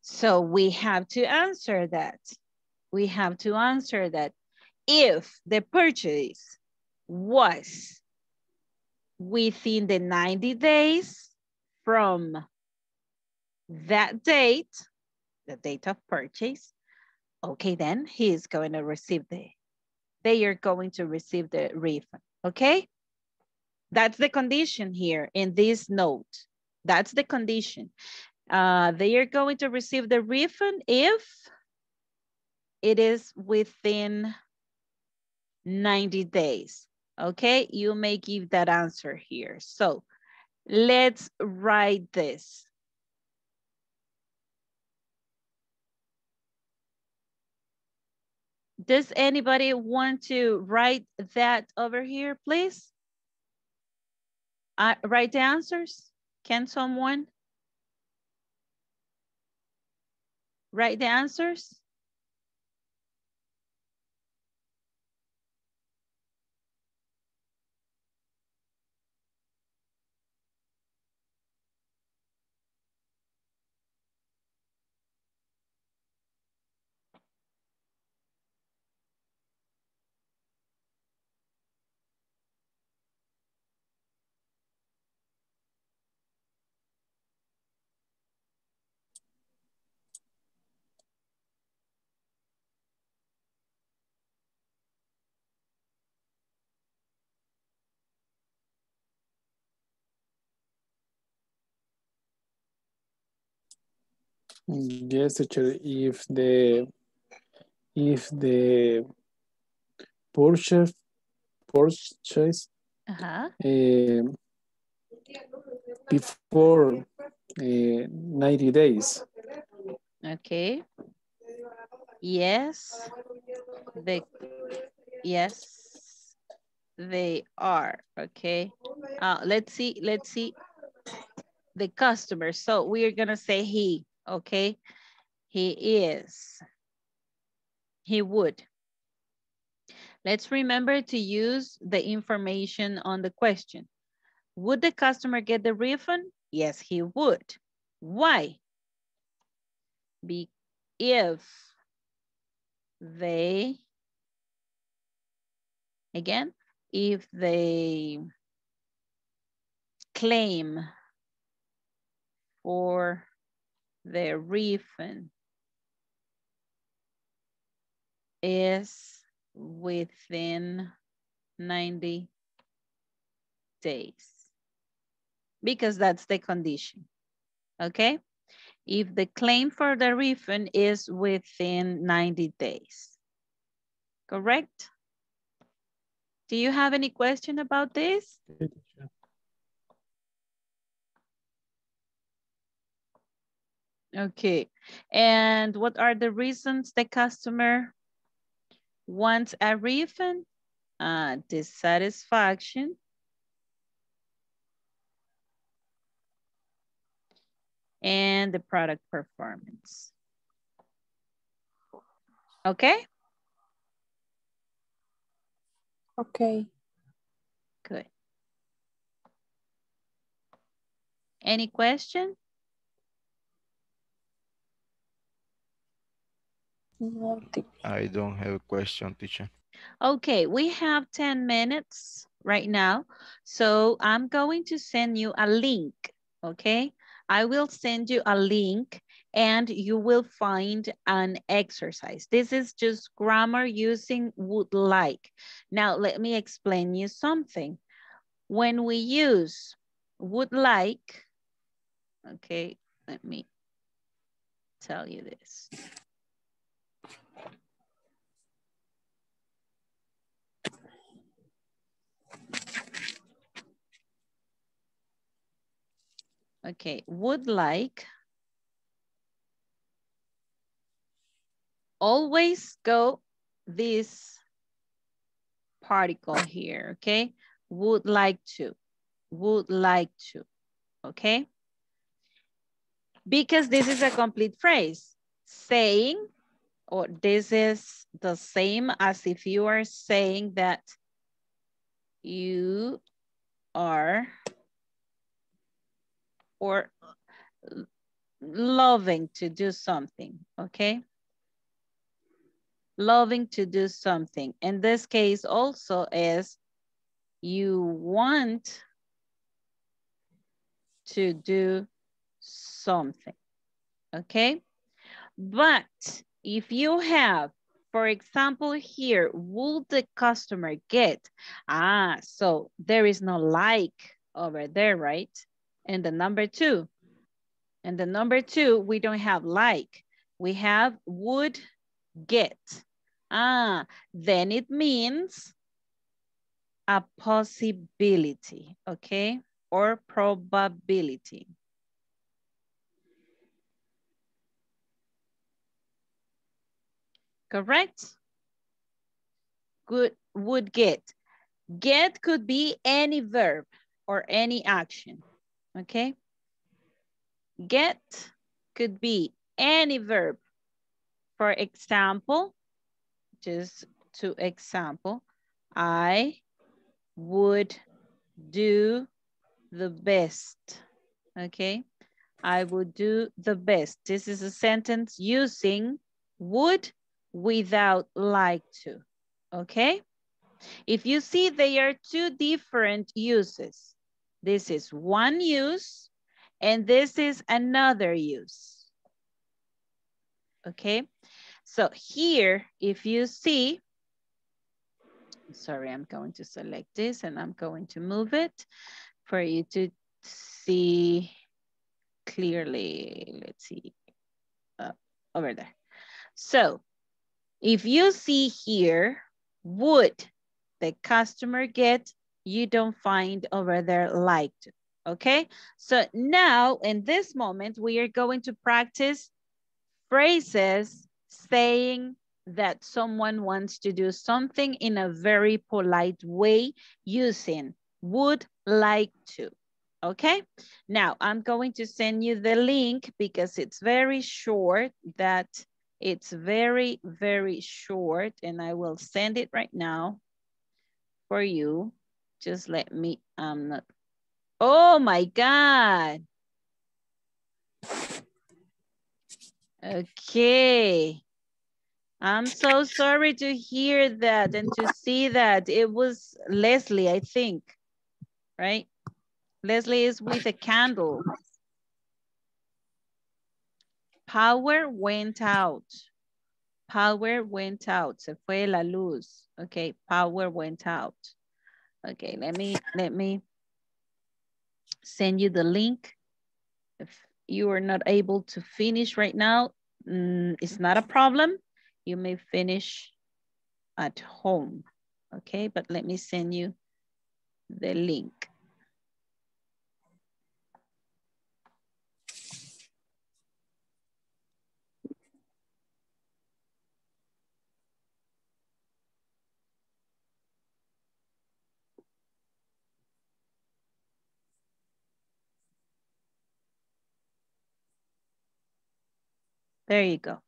So we have to answer that. We have to answer that. if the purchase was within the 90 days from that date, the date of purchase, okay, then he is going to receive the, they are going to receive the refund, okay? That's the condition here in this note. That's the condition. Uh, they are going to receive the refund if it is within 90 days. Okay, you may give that answer here. So let's write this. Does anybody want to write that over here, please? Uh, write the answers. Can someone? Write the answers.
Yes, teacher, if the if the purchase purchase
Uh-huh.
eh, before eh, 90 days.
Okay. Yes. The yes, they are. Okay. Uh, let's see. Let's see. The customer. So we are gonna say he. Okay. He is. He would. Let's remember to use the information on the question. Would the customer get the refund? Yes, he would. Why? Be if they, again, if they claim for the refund is within 90 days because that's the condition, okay? If the claim for the refund is within 90 days, correct? Do you have any question about this? Okay, and what are the reasons the customer wants a refund? Uh, dissatisfaction. And the product performance. Okay?
Okay.
Good. Any question?
I don't have a question, teacher.
Okay, we have 10 minutes right now. So I'm going to send you a link, okay? I will send you a link and you will find an exercise. This is just grammar using would like. Now, let me explain you something. When we use would like, okay, let me tell you this. Okay, would like. Always go this particle here, okay? Would like to, would like to, okay? Because this is a complete phrase. Saying, or this is the same as if you are saying that you are or loving to do something, okay? loving to do something. In this case also is you want to do something, okay? But if you have, for example, here, would the customer get? Ah, so there is no like over there, right? And the number two. And the number two, we don't have like. We have would get. Ah, then it means a possibility, okay? Or probability. Correct? Good, would get. Get could be any verb or any action, okay? Get could be any verb. For example, just to example, I would do the best, okay? I would do the best. This is a sentence using would without like to, okay? If you see they are two different uses. This is one use and this is another use, okay? So here, if you see, sorry, I'm going to select this and I'm going to move it for you to see clearly. Let's see, uh, over there. So if you see here, would the customer get, you don't find over there liked, okay? So now in this moment, we are going to practice phrases saying that someone wants to do something in a very polite way using would like to. Okay, now I'm going to send you the link because it's very short that it's very, very short and I will send it right now for you. Just let me, I'm not, oh my God. Okay. I'm so sorry to hear that and to see that. It was Leslie, I think, right? Leslie is with a candle. Power went out. Power went out. Se fue la luz. Okay, power went out. Okay, let me, let me send you the link. If you are not able to finish right now, mm, it's not a problem you may finish at home, okay? But let me send you the link. There you go.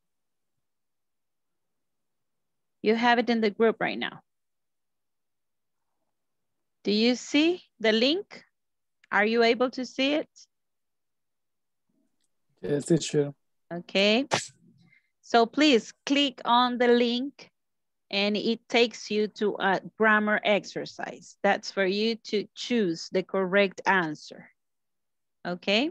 You have it in the group right now. Do you see the link? Are you able to see it?
Yes, teacher.
Okay. So please click on the link and it takes you to a grammar exercise. That's for you to choose the correct answer. Okay.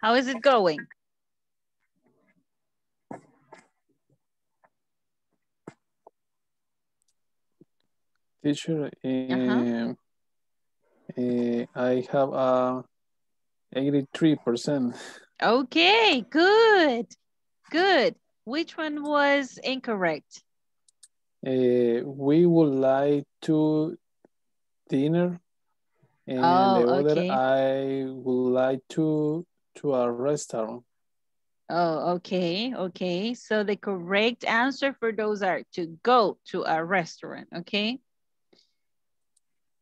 How is it going?
Teacher, eh, eh, I have a 83%.
Okay, good, good. Which one was incorrect?
Eh, we would like to dinner. And
Oh,
the other,
okay.
I would like to to a restaurant.
Oh, okay, okay. So the correct answer for those are to go to a restaurant, okay?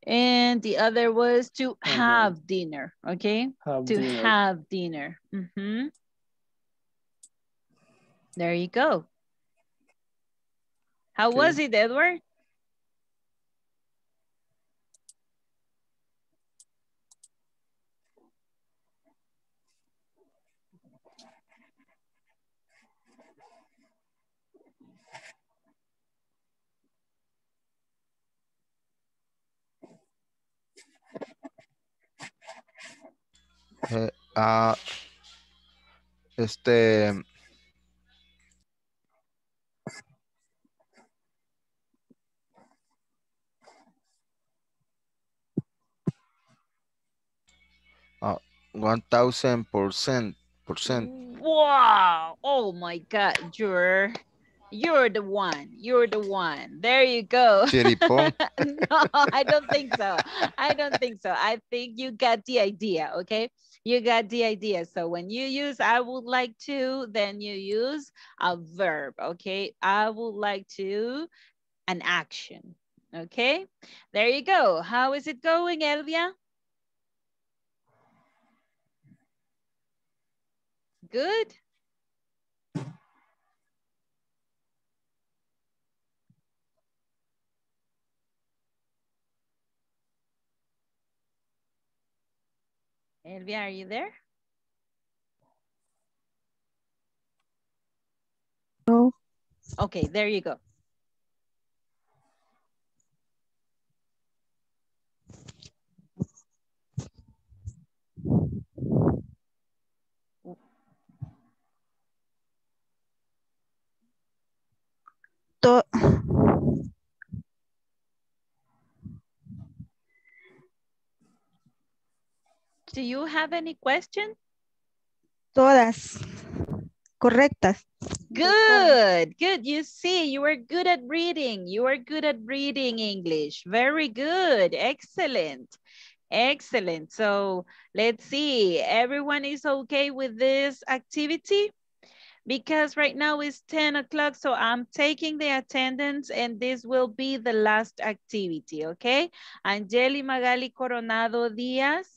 And the other was to have dinner, okay?
Have
to
dinner.
have dinner. Mhm. There you go. How
Okay.
was it, Edward?
Eh, ah, este, ah, one thousand percent, percent.
Wow. Oh my God. You're, you're the one. You're the one. There you go. No, I don't think so. I don't think so. I think you got the idea, okay? You got the idea. So when you use I would like to, then you use a verb, okay? I would like to, an action, okay? There you go. How is it going, Elvia? Good? Elvia, are you there?
No.
Okay, there you go.
To-
Do you have any question?
todas correctas.
Good, good. You see, you are good at reading. You are good at reading English. Very good. Excellent. Excellent. So let's see. Everyone is okay with this activity? Because right now it's 10 o'clock, so I'm taking the attendance and this will be the last activity, okay? Angeli Magali Coronado Díaz.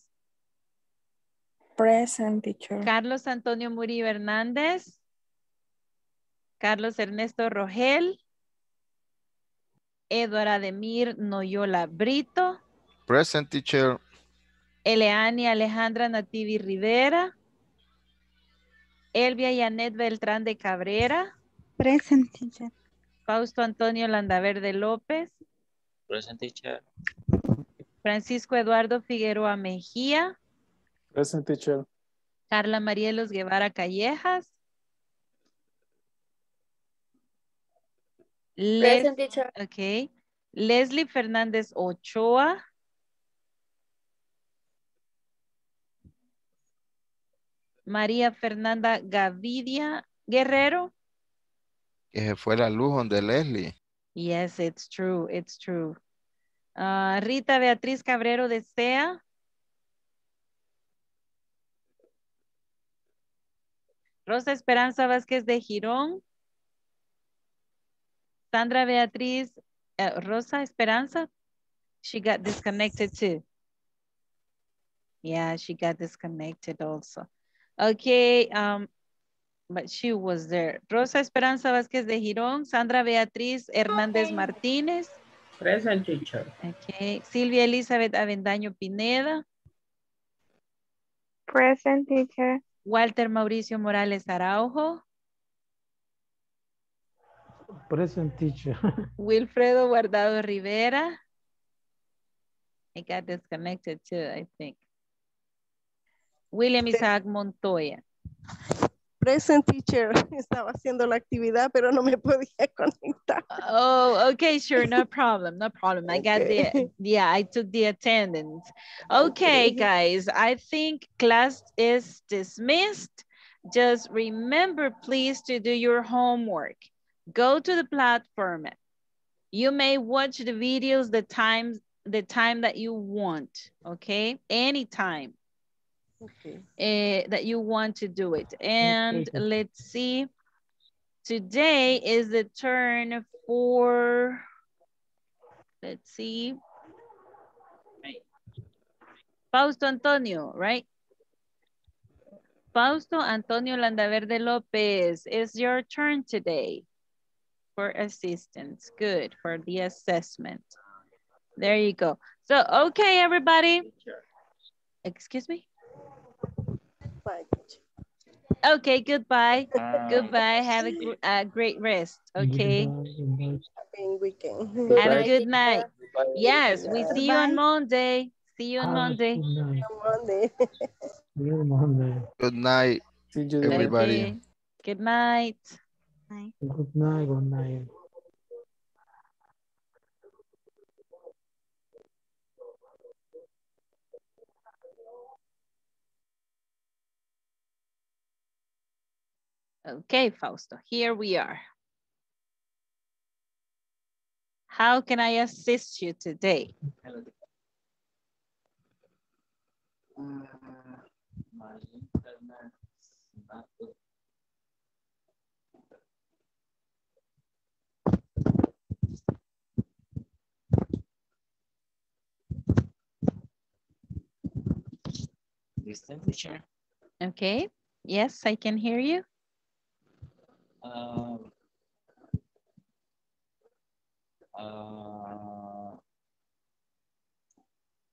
Present teacher.
Carlos Antonio Murillo Hernández. Carlos Ernesto Rogel. Eduardo Ademir Noyola Brito.
Present teacher.
Eleani Alejandra Nativi Rivera. Elvia Yanet Beltrán de Cabrera.
Present teacher.
Fausto Antonio Landaverde López.
Present teacher.
Francisco Eduardo Figueroa Mejía.
Present teacher.
Carla Marielos Guevara Callejas. Les-
Present teacher.
ok. Leslie Fernández Ochoa. María Fernanda Gavidia Guerrero.
Que se fue la luz donde Leslie.
Yes, it's true, it's true. Ah, Rita Beatriz Cabrero de Rosa Esperanza Vázquez de Girón. Sandra Beatriz, eh, Rosa Esperanza, she got disconnected too. Yeah, she got disconnected also. Okay, um, but she was there. Rosa Esperanza Vázquez de Girón, Sandra Beatriz Hernández Martínez.
Present teacher.
Okay, Silvia Elizabeth Avendaño Pineda.
Present teacher.
Walter Mauricio Morales Araujo.
Present teacher.
Wilfredo Guardado Rivera. I got disconnected too, I think. William Isaac Montoya.
Present teacher. Estaba haciendo la actividad, pero no me podía conectar.
Oh, okay, sure, no problem, no problem. I got the, yeah, I took the attendance. Okay,
Okay.
guys, I think class is dismissed. Just remember, please, to do your homework. Go to the platform. You may watch the videos the times, the time that you want, okay? Anytime
Okay.
eh, that you want to do it. And
Okay.
let's see. Today is the turn for, let's see. Right. Fausto Antonio, right? Fausto Antonio Landaverde Lopez, it's your turn today for assistance. Good, for the assessment. There you go. So, okay, everybody. Excuse me?
Bye.
Okay, goodbye.
Ah.
Goodbye. Have a, gr- a great rest. Okay.
Weekend.
Have a good night. Yes, we see you on Monday. See you on Monday.
Monday.
Good Monday.
Good night, everybody.
Okay. Good night.
Good night. Good night.
Okay, Fausto, here we are. How can I assist you today?
Listen, teacher.
Okay. Yes, I can hear you.
Um, uh,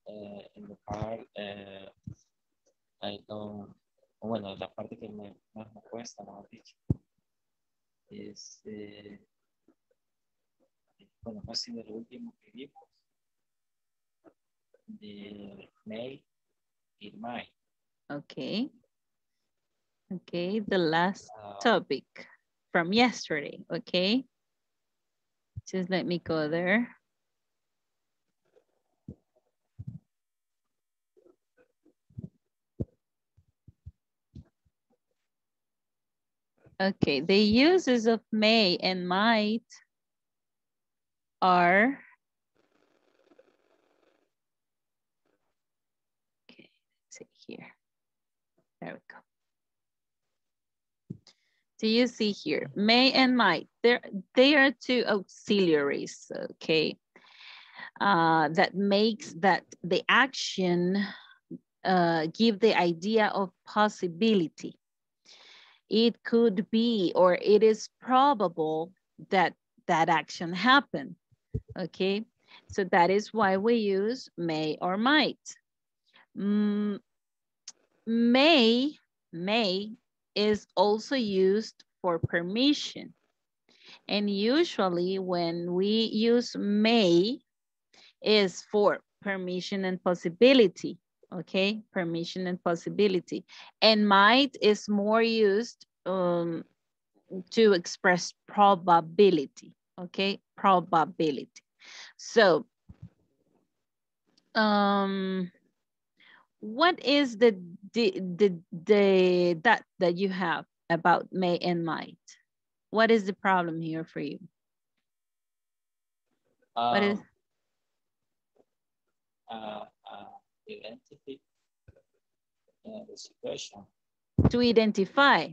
eh, en the part, eh, I don't, bueno, la parte que me, más me cuesta, mejor dicho, es, eh, bueno, casi de lo último que vimos, de May y May.
Okay. Okay, the last
Ah.
topic from yesterday, okay? Just let me go there. Okay, the uses of may and might are okay, let's see here. There we go. Do you see here? May and might. They're, they are two auxiliaries, okay? Uh, that makes that the action uh, give the idea of possibility. It could be or it is probable that that action happened, okay? So that is why we use may or might. Mm, may, may is also used for permission. And usually when we use may is for permission and possibility, okay? Permission and possibility. And might is more used um, to express probability, okay? Probability. So, um, what is the, the, the, the, that that you have about may and might? What is the problem here for you? What is,
Um, uh, uh, identity uh, the situation.
to identify,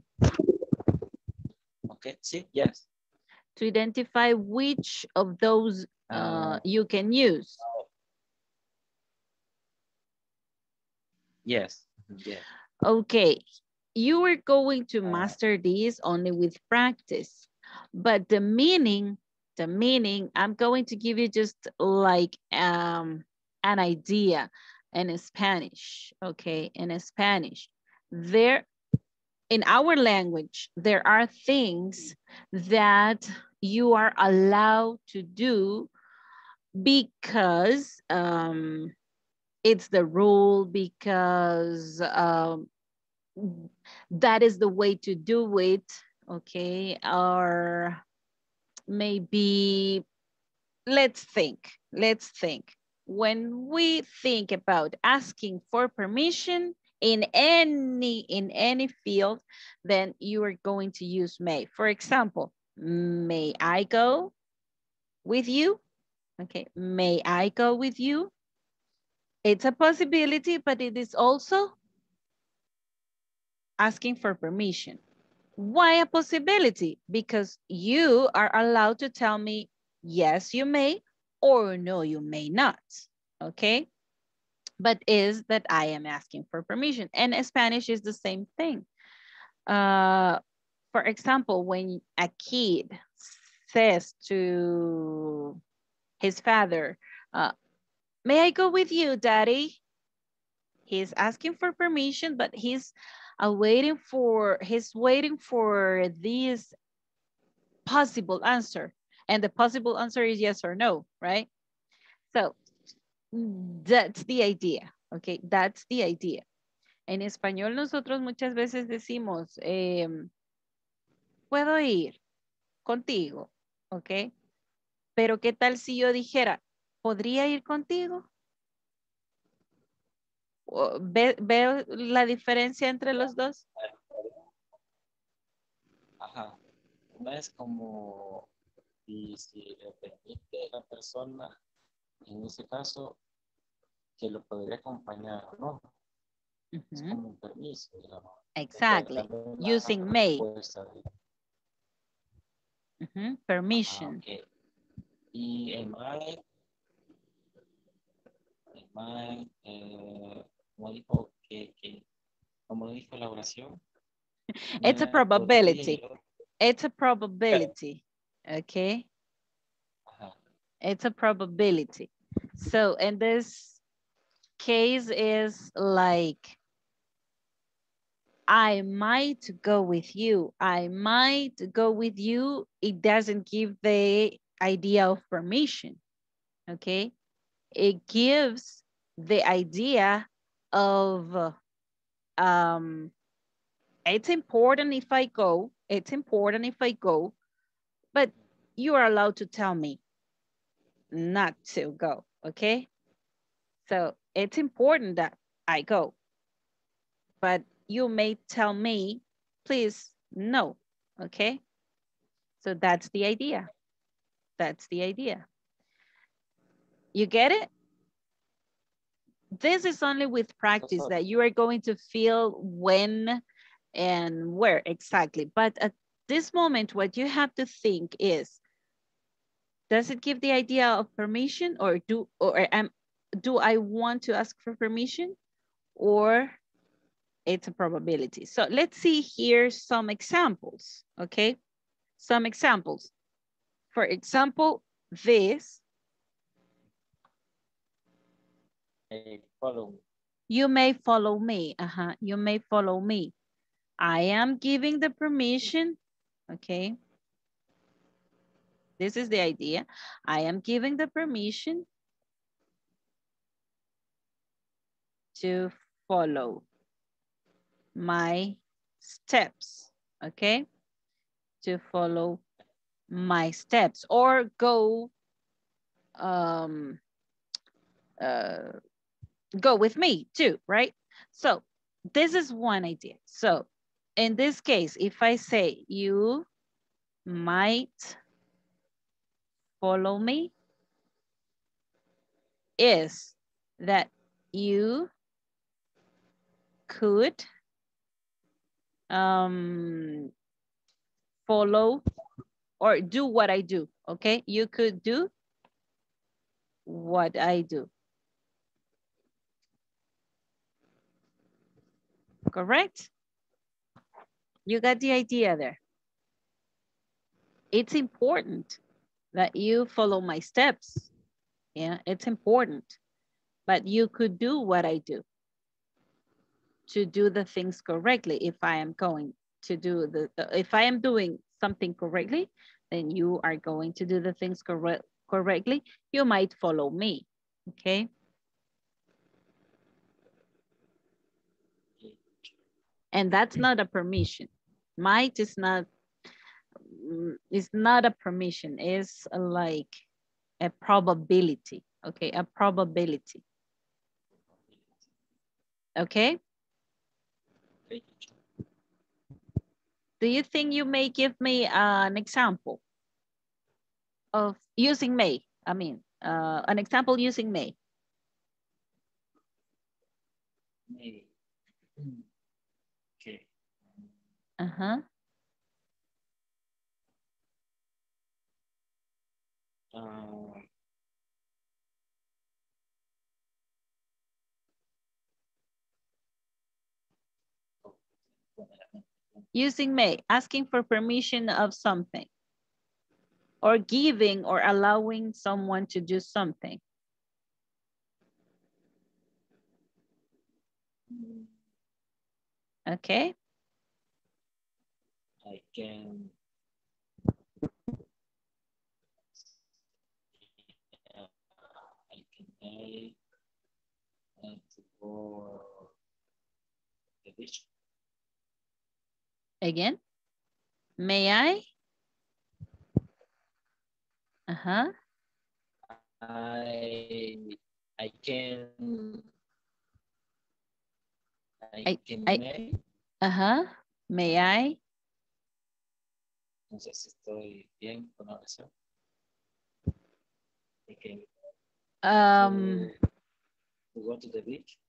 Okay, see, yes.
to identify which of those uh, you can use.
Yes, yeah.
Okay, you are going to master this only with practice, but the meaning, the meaning, I'm going to give you just like um, an idea in Spanish, okay, in Spanish. There, in our language, there are things that you are allowed to do because um, it's the rule because um, that is the way to do it, okay? Or maybe, let's think, let's think. When we think about asking for permission in any, in any field, then you are going to use may. For example, may I go with you? Okay, may I go with you? It's a possibility, but it is also asking for permission. Why a possibility? Because you are allowed to tell me, yes, you may, or no, you may not, okay? But is that I am asking for permission. And Spanish is the same thing. Uh, for example, when a kid says to his father, uh, may I go with you, daddy? He's asking for permission, but he's waiting for, he's waiting for this possible answer. And the possible answer is yes or no, right? So that's the idea, okay? That's the idea. En español nosotros muchas veces decimos, eh, puedo ir contigo, ¿ok? Pero ¿qué tal si yo dijera, ¿podría ir contigo? ¿Ve, ¿Veo la diferencia entre los dos?
Ajá. No es como y si le permite la persona, en ese caso, que lo podría acompañar o no. Es como un permiso, digamos.
Exactly. Using may. Ujú, Permission.
Ah, ok. Y el MAE, eh, como dijo que, que, como dijo la oración.
It's a probability. It's a probability. Okay. It's a probability. So in this case is like, I might go with you. I might go with you. It doesn't give the idea of permission. Okay. It gives the idea of, um, it's important if I go, it's important if I go, but you are allowed to tell me not to go, okay? So it's important that I go, but you may tell me, please, no, okay? So that's the idea. That's the idea. You get it? This is only with practice uh-huh. that you are going to feel when and where exactly. But at this moment, what you have to think is, does it give the idea of permission or do, or am, do I want to ask for permission or it's a probability? So let's see here some examples, okay? Some examples. For example, this,
eh, follow.
you may follow me. Uh-huh. You may follow me. I am giving the permission, okay? This is the idea. I am giving the permission to follow my steps, okay? To follow my steps or go, um, uh, go with me too, right? So this is one idea. So in this case, if I say you might follow me, is that you could um, follow or do what I do, okay? You could do what I do. Correct? You got the idea there. It's important that you follow my steps. Yeah, it's important. But you could do what I do to do the things correctly if I am going to do the, uh, if I am doing something correctly, then you are going to do the things correct correctly. You might follow me, okay? And that's not a permission. Might is not, it's not a permission. It's like a probability, okay? A probability. Okay? Do you think you may give me an example of using may? I mean, uh, an example using may.
May. Okay.
Uh-huh.
Uh,
Using may, asking for permission of something. Or giving or allowing someone to do something. Okay.
Can. I can make and to go the beach.
Again, may I? Uh-huh.
I I can I,
I-
can
I-. Ajá. May I?
No sé si estoy bien con la oración. I
Um,
to go to the beach.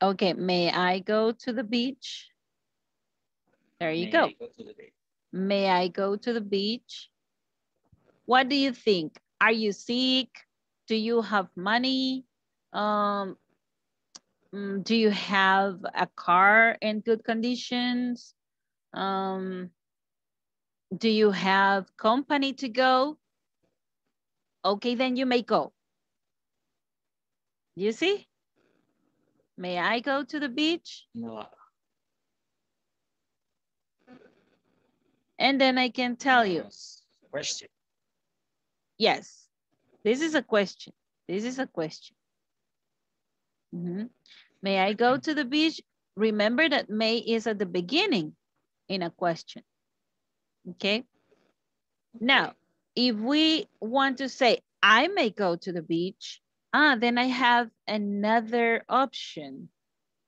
okay, may I go to the beach? There you
May
go.
I go the?
May I go to the beach? What do you think? Are you sick? Do you have money? Um, mm, do you have a car in good conditions? Um, do you have company to go? Okay, then you may go. You see? May I go to the beach?
No,
And then I can tell you.
question.
Yes, this is a question. This is a question. Mhm. May I go to the beach? Remember that may is at the beginning in a question. Okay. Now, if we want to say, I may go to the beach, ah, then I have another option.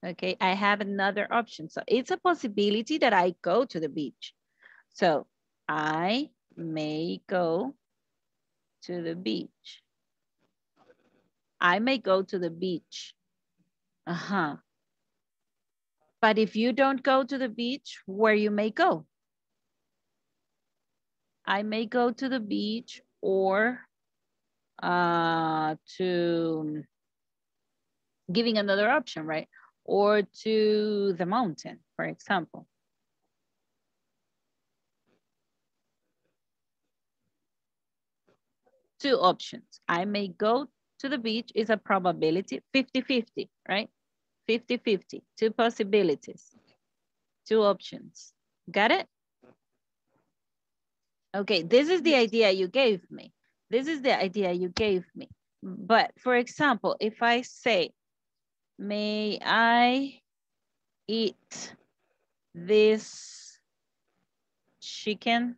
Okay, I have another option. So it's a possibility that I go to the beach. So I may go to the beach. I may go to the beach. Uh-huh. But if you don't go to the beach, where you may go? I may go to the beach or uh, to giving another option, right? Or to the mountain, for example. two options. I may go to the beach is a probability, 50-50, right? 50-50, two possibilities, two options. Got it? Okay, this is the idea you gave me. This is the idea you gave me. But for example, if I say, may I eat this chicken?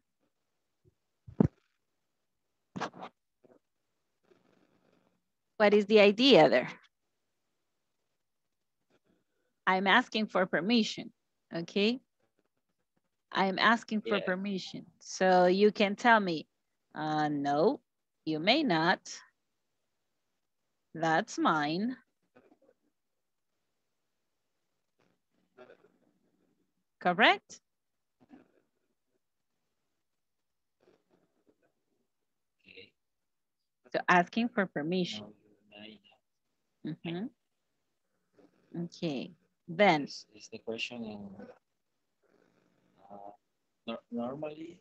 What is the idea there? I'm asking for permission, okay? I'm asking for
Yeah.
permission. So you can tell me, uh, no, you may not. That's mine. Correct? So asking for permission.
You.
Mhm. Okay, then,
Is, the question in no, normally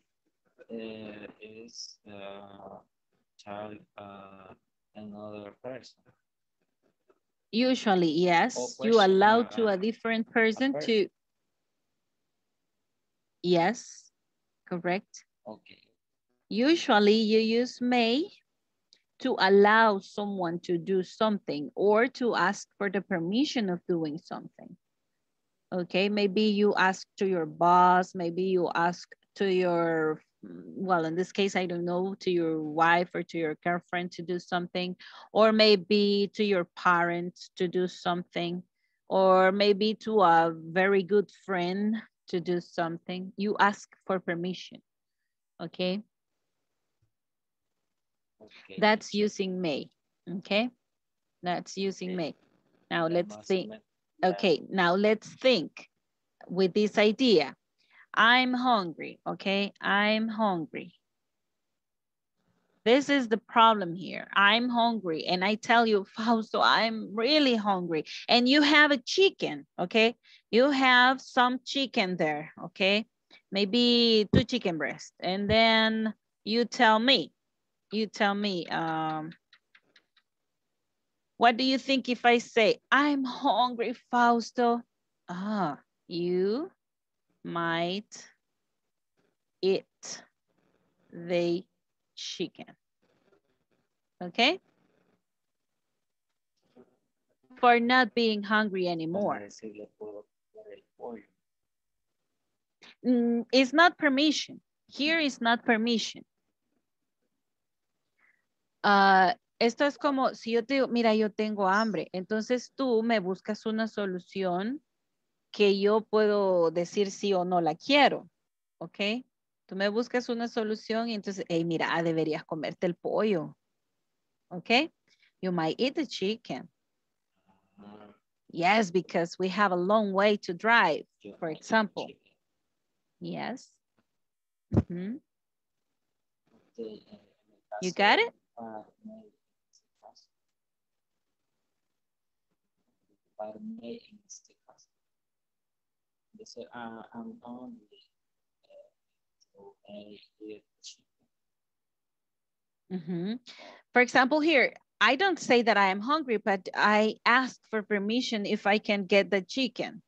uh, is uh, child uh, another person.
usually, yes, you allow
uh,
to a different person
person.
to, yes, correct.
Okay.
Usually you use may to allow someone to do something or to ask for the permission of doing something. Okay, maybe you ask to your boss, maybe you ask to your, well, in this case, I don't know, to your wife or to your girlfriend to do something, or maybe to your parents to do something, or maybe to a very good friend to do something. You ask for permission, okay?
Okay.
That's using may, okay? That's using may. Now let's
más
Okay, now let's think with this idea. I'm hungry, okay? I'm hungry. This is the problem here. I'm hungry and I tell you, Fausto, I'm really hungry. And you have a chicken, okay? You have some chicken there, okay? Maybe two chicken breasts. And then you tell me, you tell me, um, what do you think if I say, I'm hungry, Fausto? Ah, you might eat the chicken. Okay? For not being hungry anymore.
decirle, puedo comer el pollo.
Mm, it's not permission. Here is not permission. Ah, esto es como si yo te digo, mira, yo tengo hambre. Entonces tú me buscas una solución que yo puedo decir sí o no la quiero. ¿Ok? Tú me buscas una solución y entonces, hey, mira, ah, deberías comerte el pollo. ¿Ok? You might eat the chicken. Yes, because we have a long way to drive, for example. Yes. You got it?
Parme en este caso. Ah, I'm hungry. so I eat chicken.
Mhm. For example, here, I don't say that I am hungry, but I ask for permission if I can get the chicken.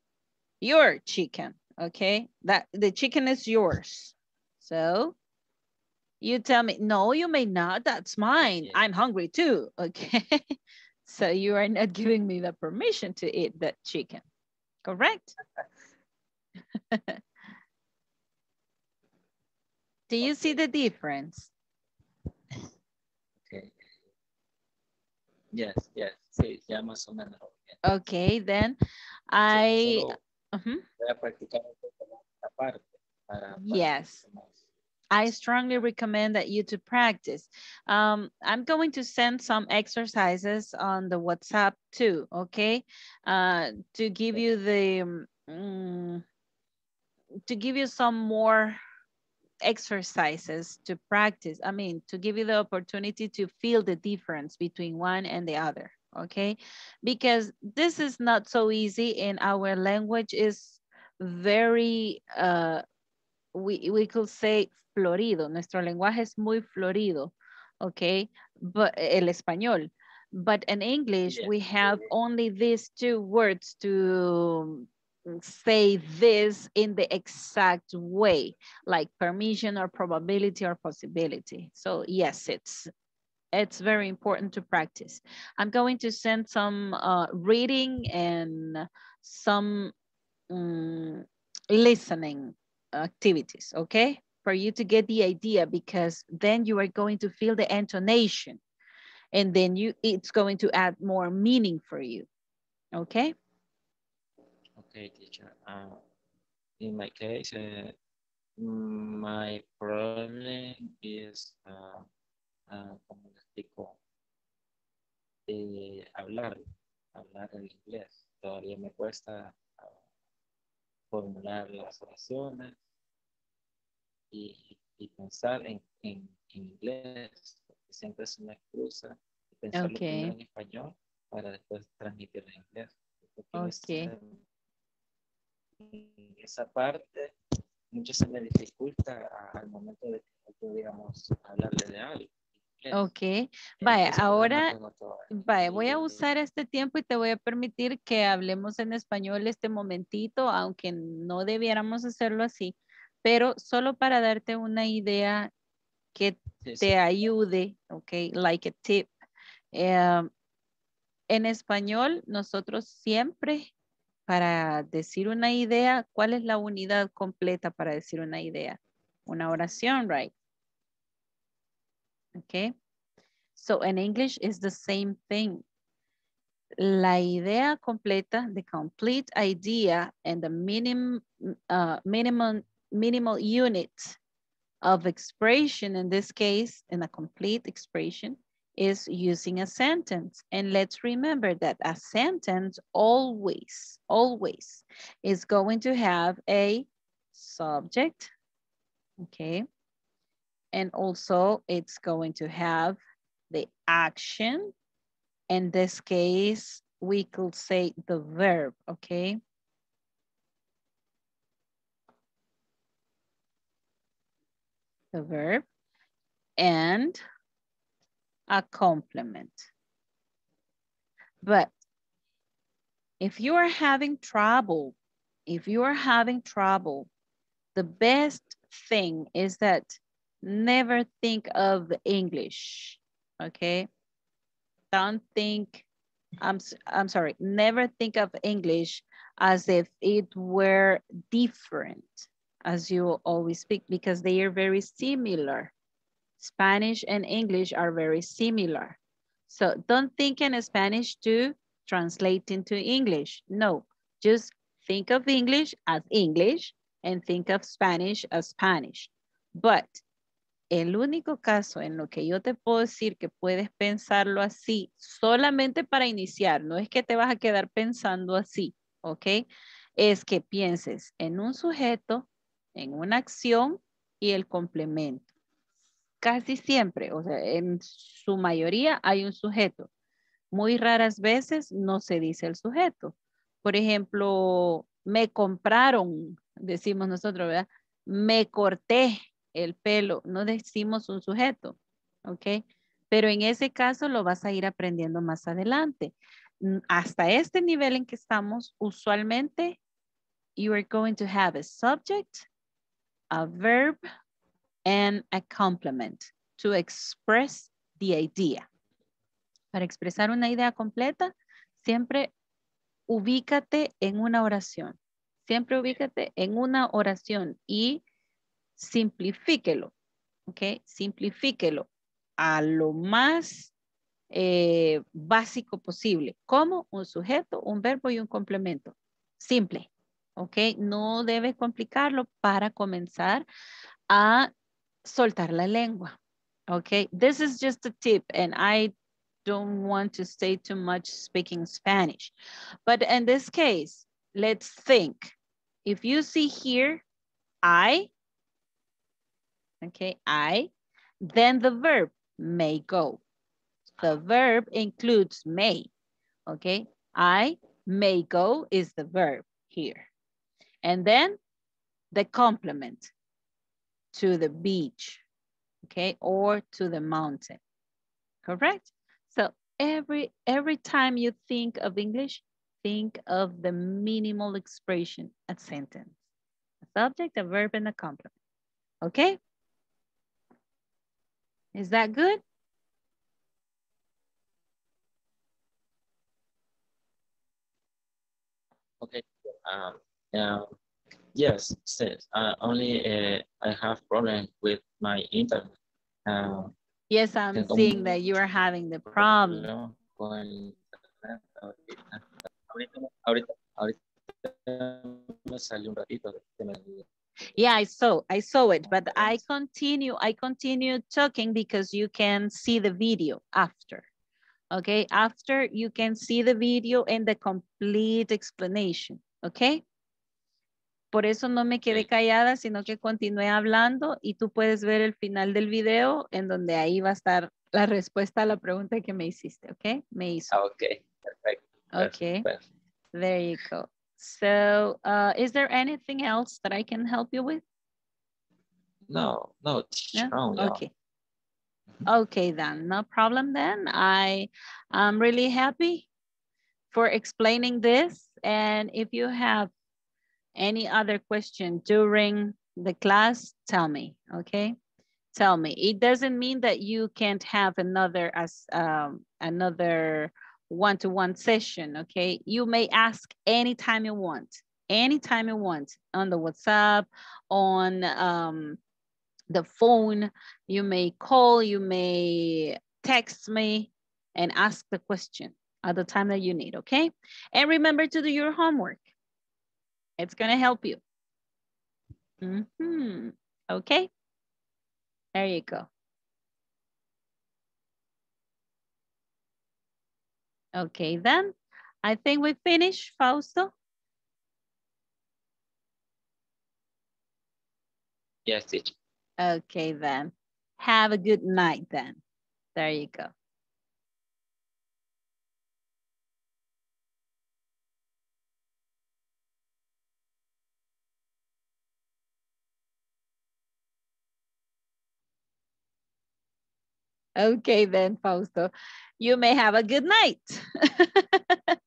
Your chicken, okay? That the chicken is yours. So you tell me, no, you may not. That's mine. I'm hungry too, okay? so you are not giving me the permission to eat that chicken, correct? Do you see the difference?
Okay. Yes, yes, sí, ya más o menos.
Okay, then I,
solo
Ujú.
voy a practicar un poco más esta parte para, para
Yes.
más.
I strongly recommend that you to practice. Um, I'm going to send some exercises on the WhatsApp too, okay? Uh, to give you the, um, to give you some more exercises to practice. I mean, to give you the opportunity to feel the difference between one and the other, okay? Because this is not so easy and our language is very, uh, we, we could say florido. Nuestro lenguaje es muy florido, okay? But el español. But in English,
Yeah.
we have only these two words to say this in the exact way, like permission or probability or possibility. So yes, it's it's very important to practice. I'm going to send some uh, reading and some mm, listening activities, okay? For you to get the idea because then you are going to feel the intonation and then you it's going to add more meaning for you, okay?
Okay, teacher. Uh, in my case, uh, my problem is, uh, uh, eh, hablar, hablar el inglés. Todavía me cuesta uh, formular las oraciones y, y pensar en, en, en inglés, porque siempre es una excusa pensarlo
Okay.
primero en español para después transmitirlo en inglés.
Okay.
esa- en esa parte mucho se me dificulta al momento de que pudiéramos hablarle de algo.
Ok, vaya, ahora, vaya, voy a
Y-
usar este tiempo y te voy a permitir que hablemos en español este momentito, aunque no debiéramos hacerlo así, pero solo para darte una idea que
Sí, sí.
te ayude, ok, like a tip. Eh, en español, nosotros siempre para decir una idea, ¿cuál es la unidad completa para decir una idea? Una oración, right? Okay. So in English is the same thing. La idea completa, the complete idea and the minimum, uh, minimum, minimal unit of expression in this case, in a complete expression, is using a sentence. And let's remember that a sentence always, always is going to have a subject, okay? And also it's going to have the action. In this case, we could say the verb, okay? The verb and a complement. But if you are having trouble, if you are having trouble, the best thing is that never think of English, okay? Don't think, I'm, I'm sorry, never think of English as if it were different as you always speak because they are very similar. Spanish and English are very similar. So don't think in Spanish to translate into English. No, just think of English as English and think of Spanish as Spanish. But el único caso en lo que yo te puedo decir que puedes pensarlo así solamente para iniciar, no es que te vas a quedar pensando así, ¿ok? Es que pienses en un sujeto, en una acción y el complemento casi siempre, o sea, en su mayoría hay un sujeto. Muy raras veces no se dice el sujeto. Por ejemplo, me compraron, decimos nosotros, ¿verdad? Me corté el pelo, no decimos un sujeto, ¿ok? Pero en ese caso lo vas a ir aprendiendo más adelante. Hasta este nivel en que estamos, usualmente, you are going to have a subject, a verb, and a complement to express the idea. Para expresar una idea completa, siempre ubícate en una oración. Siempre ubícate en una oración y simplifíquelo, ¿ok? Simplifíquelo a lo más eh, básico posible, como un sujeto, un verbo y un complemento. Simple, ¿ok? No debes complicarlo para comenzar a soltar la lengua. Okay, this is just a tip and I don't want to say too much speaking Spanish. But in this case, let's think. If you see here, I, okay, I, then the verb may go. The verb includes may, okay? I may go is the verb here. And then the complement to the beach, okay, or to the mountain, correct? So every, every time you think of English, think of the minimal expression, a sentence, a subject, a verb, and a complement, okay? Is that good?
Okay. Um, um, Yes, sis. Uh, only uh, I have problem with my internet. Uh,
yes, I'm seeing that you are having the problem. Yeah, I saw, I saw it, but I continue, I continue talking because you can see the video after. Okay, after you can see the video and the complete explanation. Okay. Por eso no me quedé callada, sino que continué hablando y tú puedes ver el final del video en donde ahí va a estar la respuesta a la pregunta que me hiciste, ¿ok? Me hizo.
Ah, ok, perfecto.
Okay, there you go. So, uh, is there anything else that I can help you with?
No, no, no?
Okay. Okay, then, no problem then. I am really happy for explaining this. And if you have any other question during the class, tell me, okay? Tell me. It doesn't mean that you can't have another as um, another one-to-one session, okay? You may ask anytime you want, anytime you want on the WhatsApp, on um, the phone, you may call, you may text me and ask the question at the time that you need, okay? And remember to do your homework. It's gonna help you. Mhm. Okay, there you go. Okay, then I think we finished, Fausto.
Yes, teacher.
Okay, then. Have a good night then. There you go. Okay then, Fausto. You may have a good night.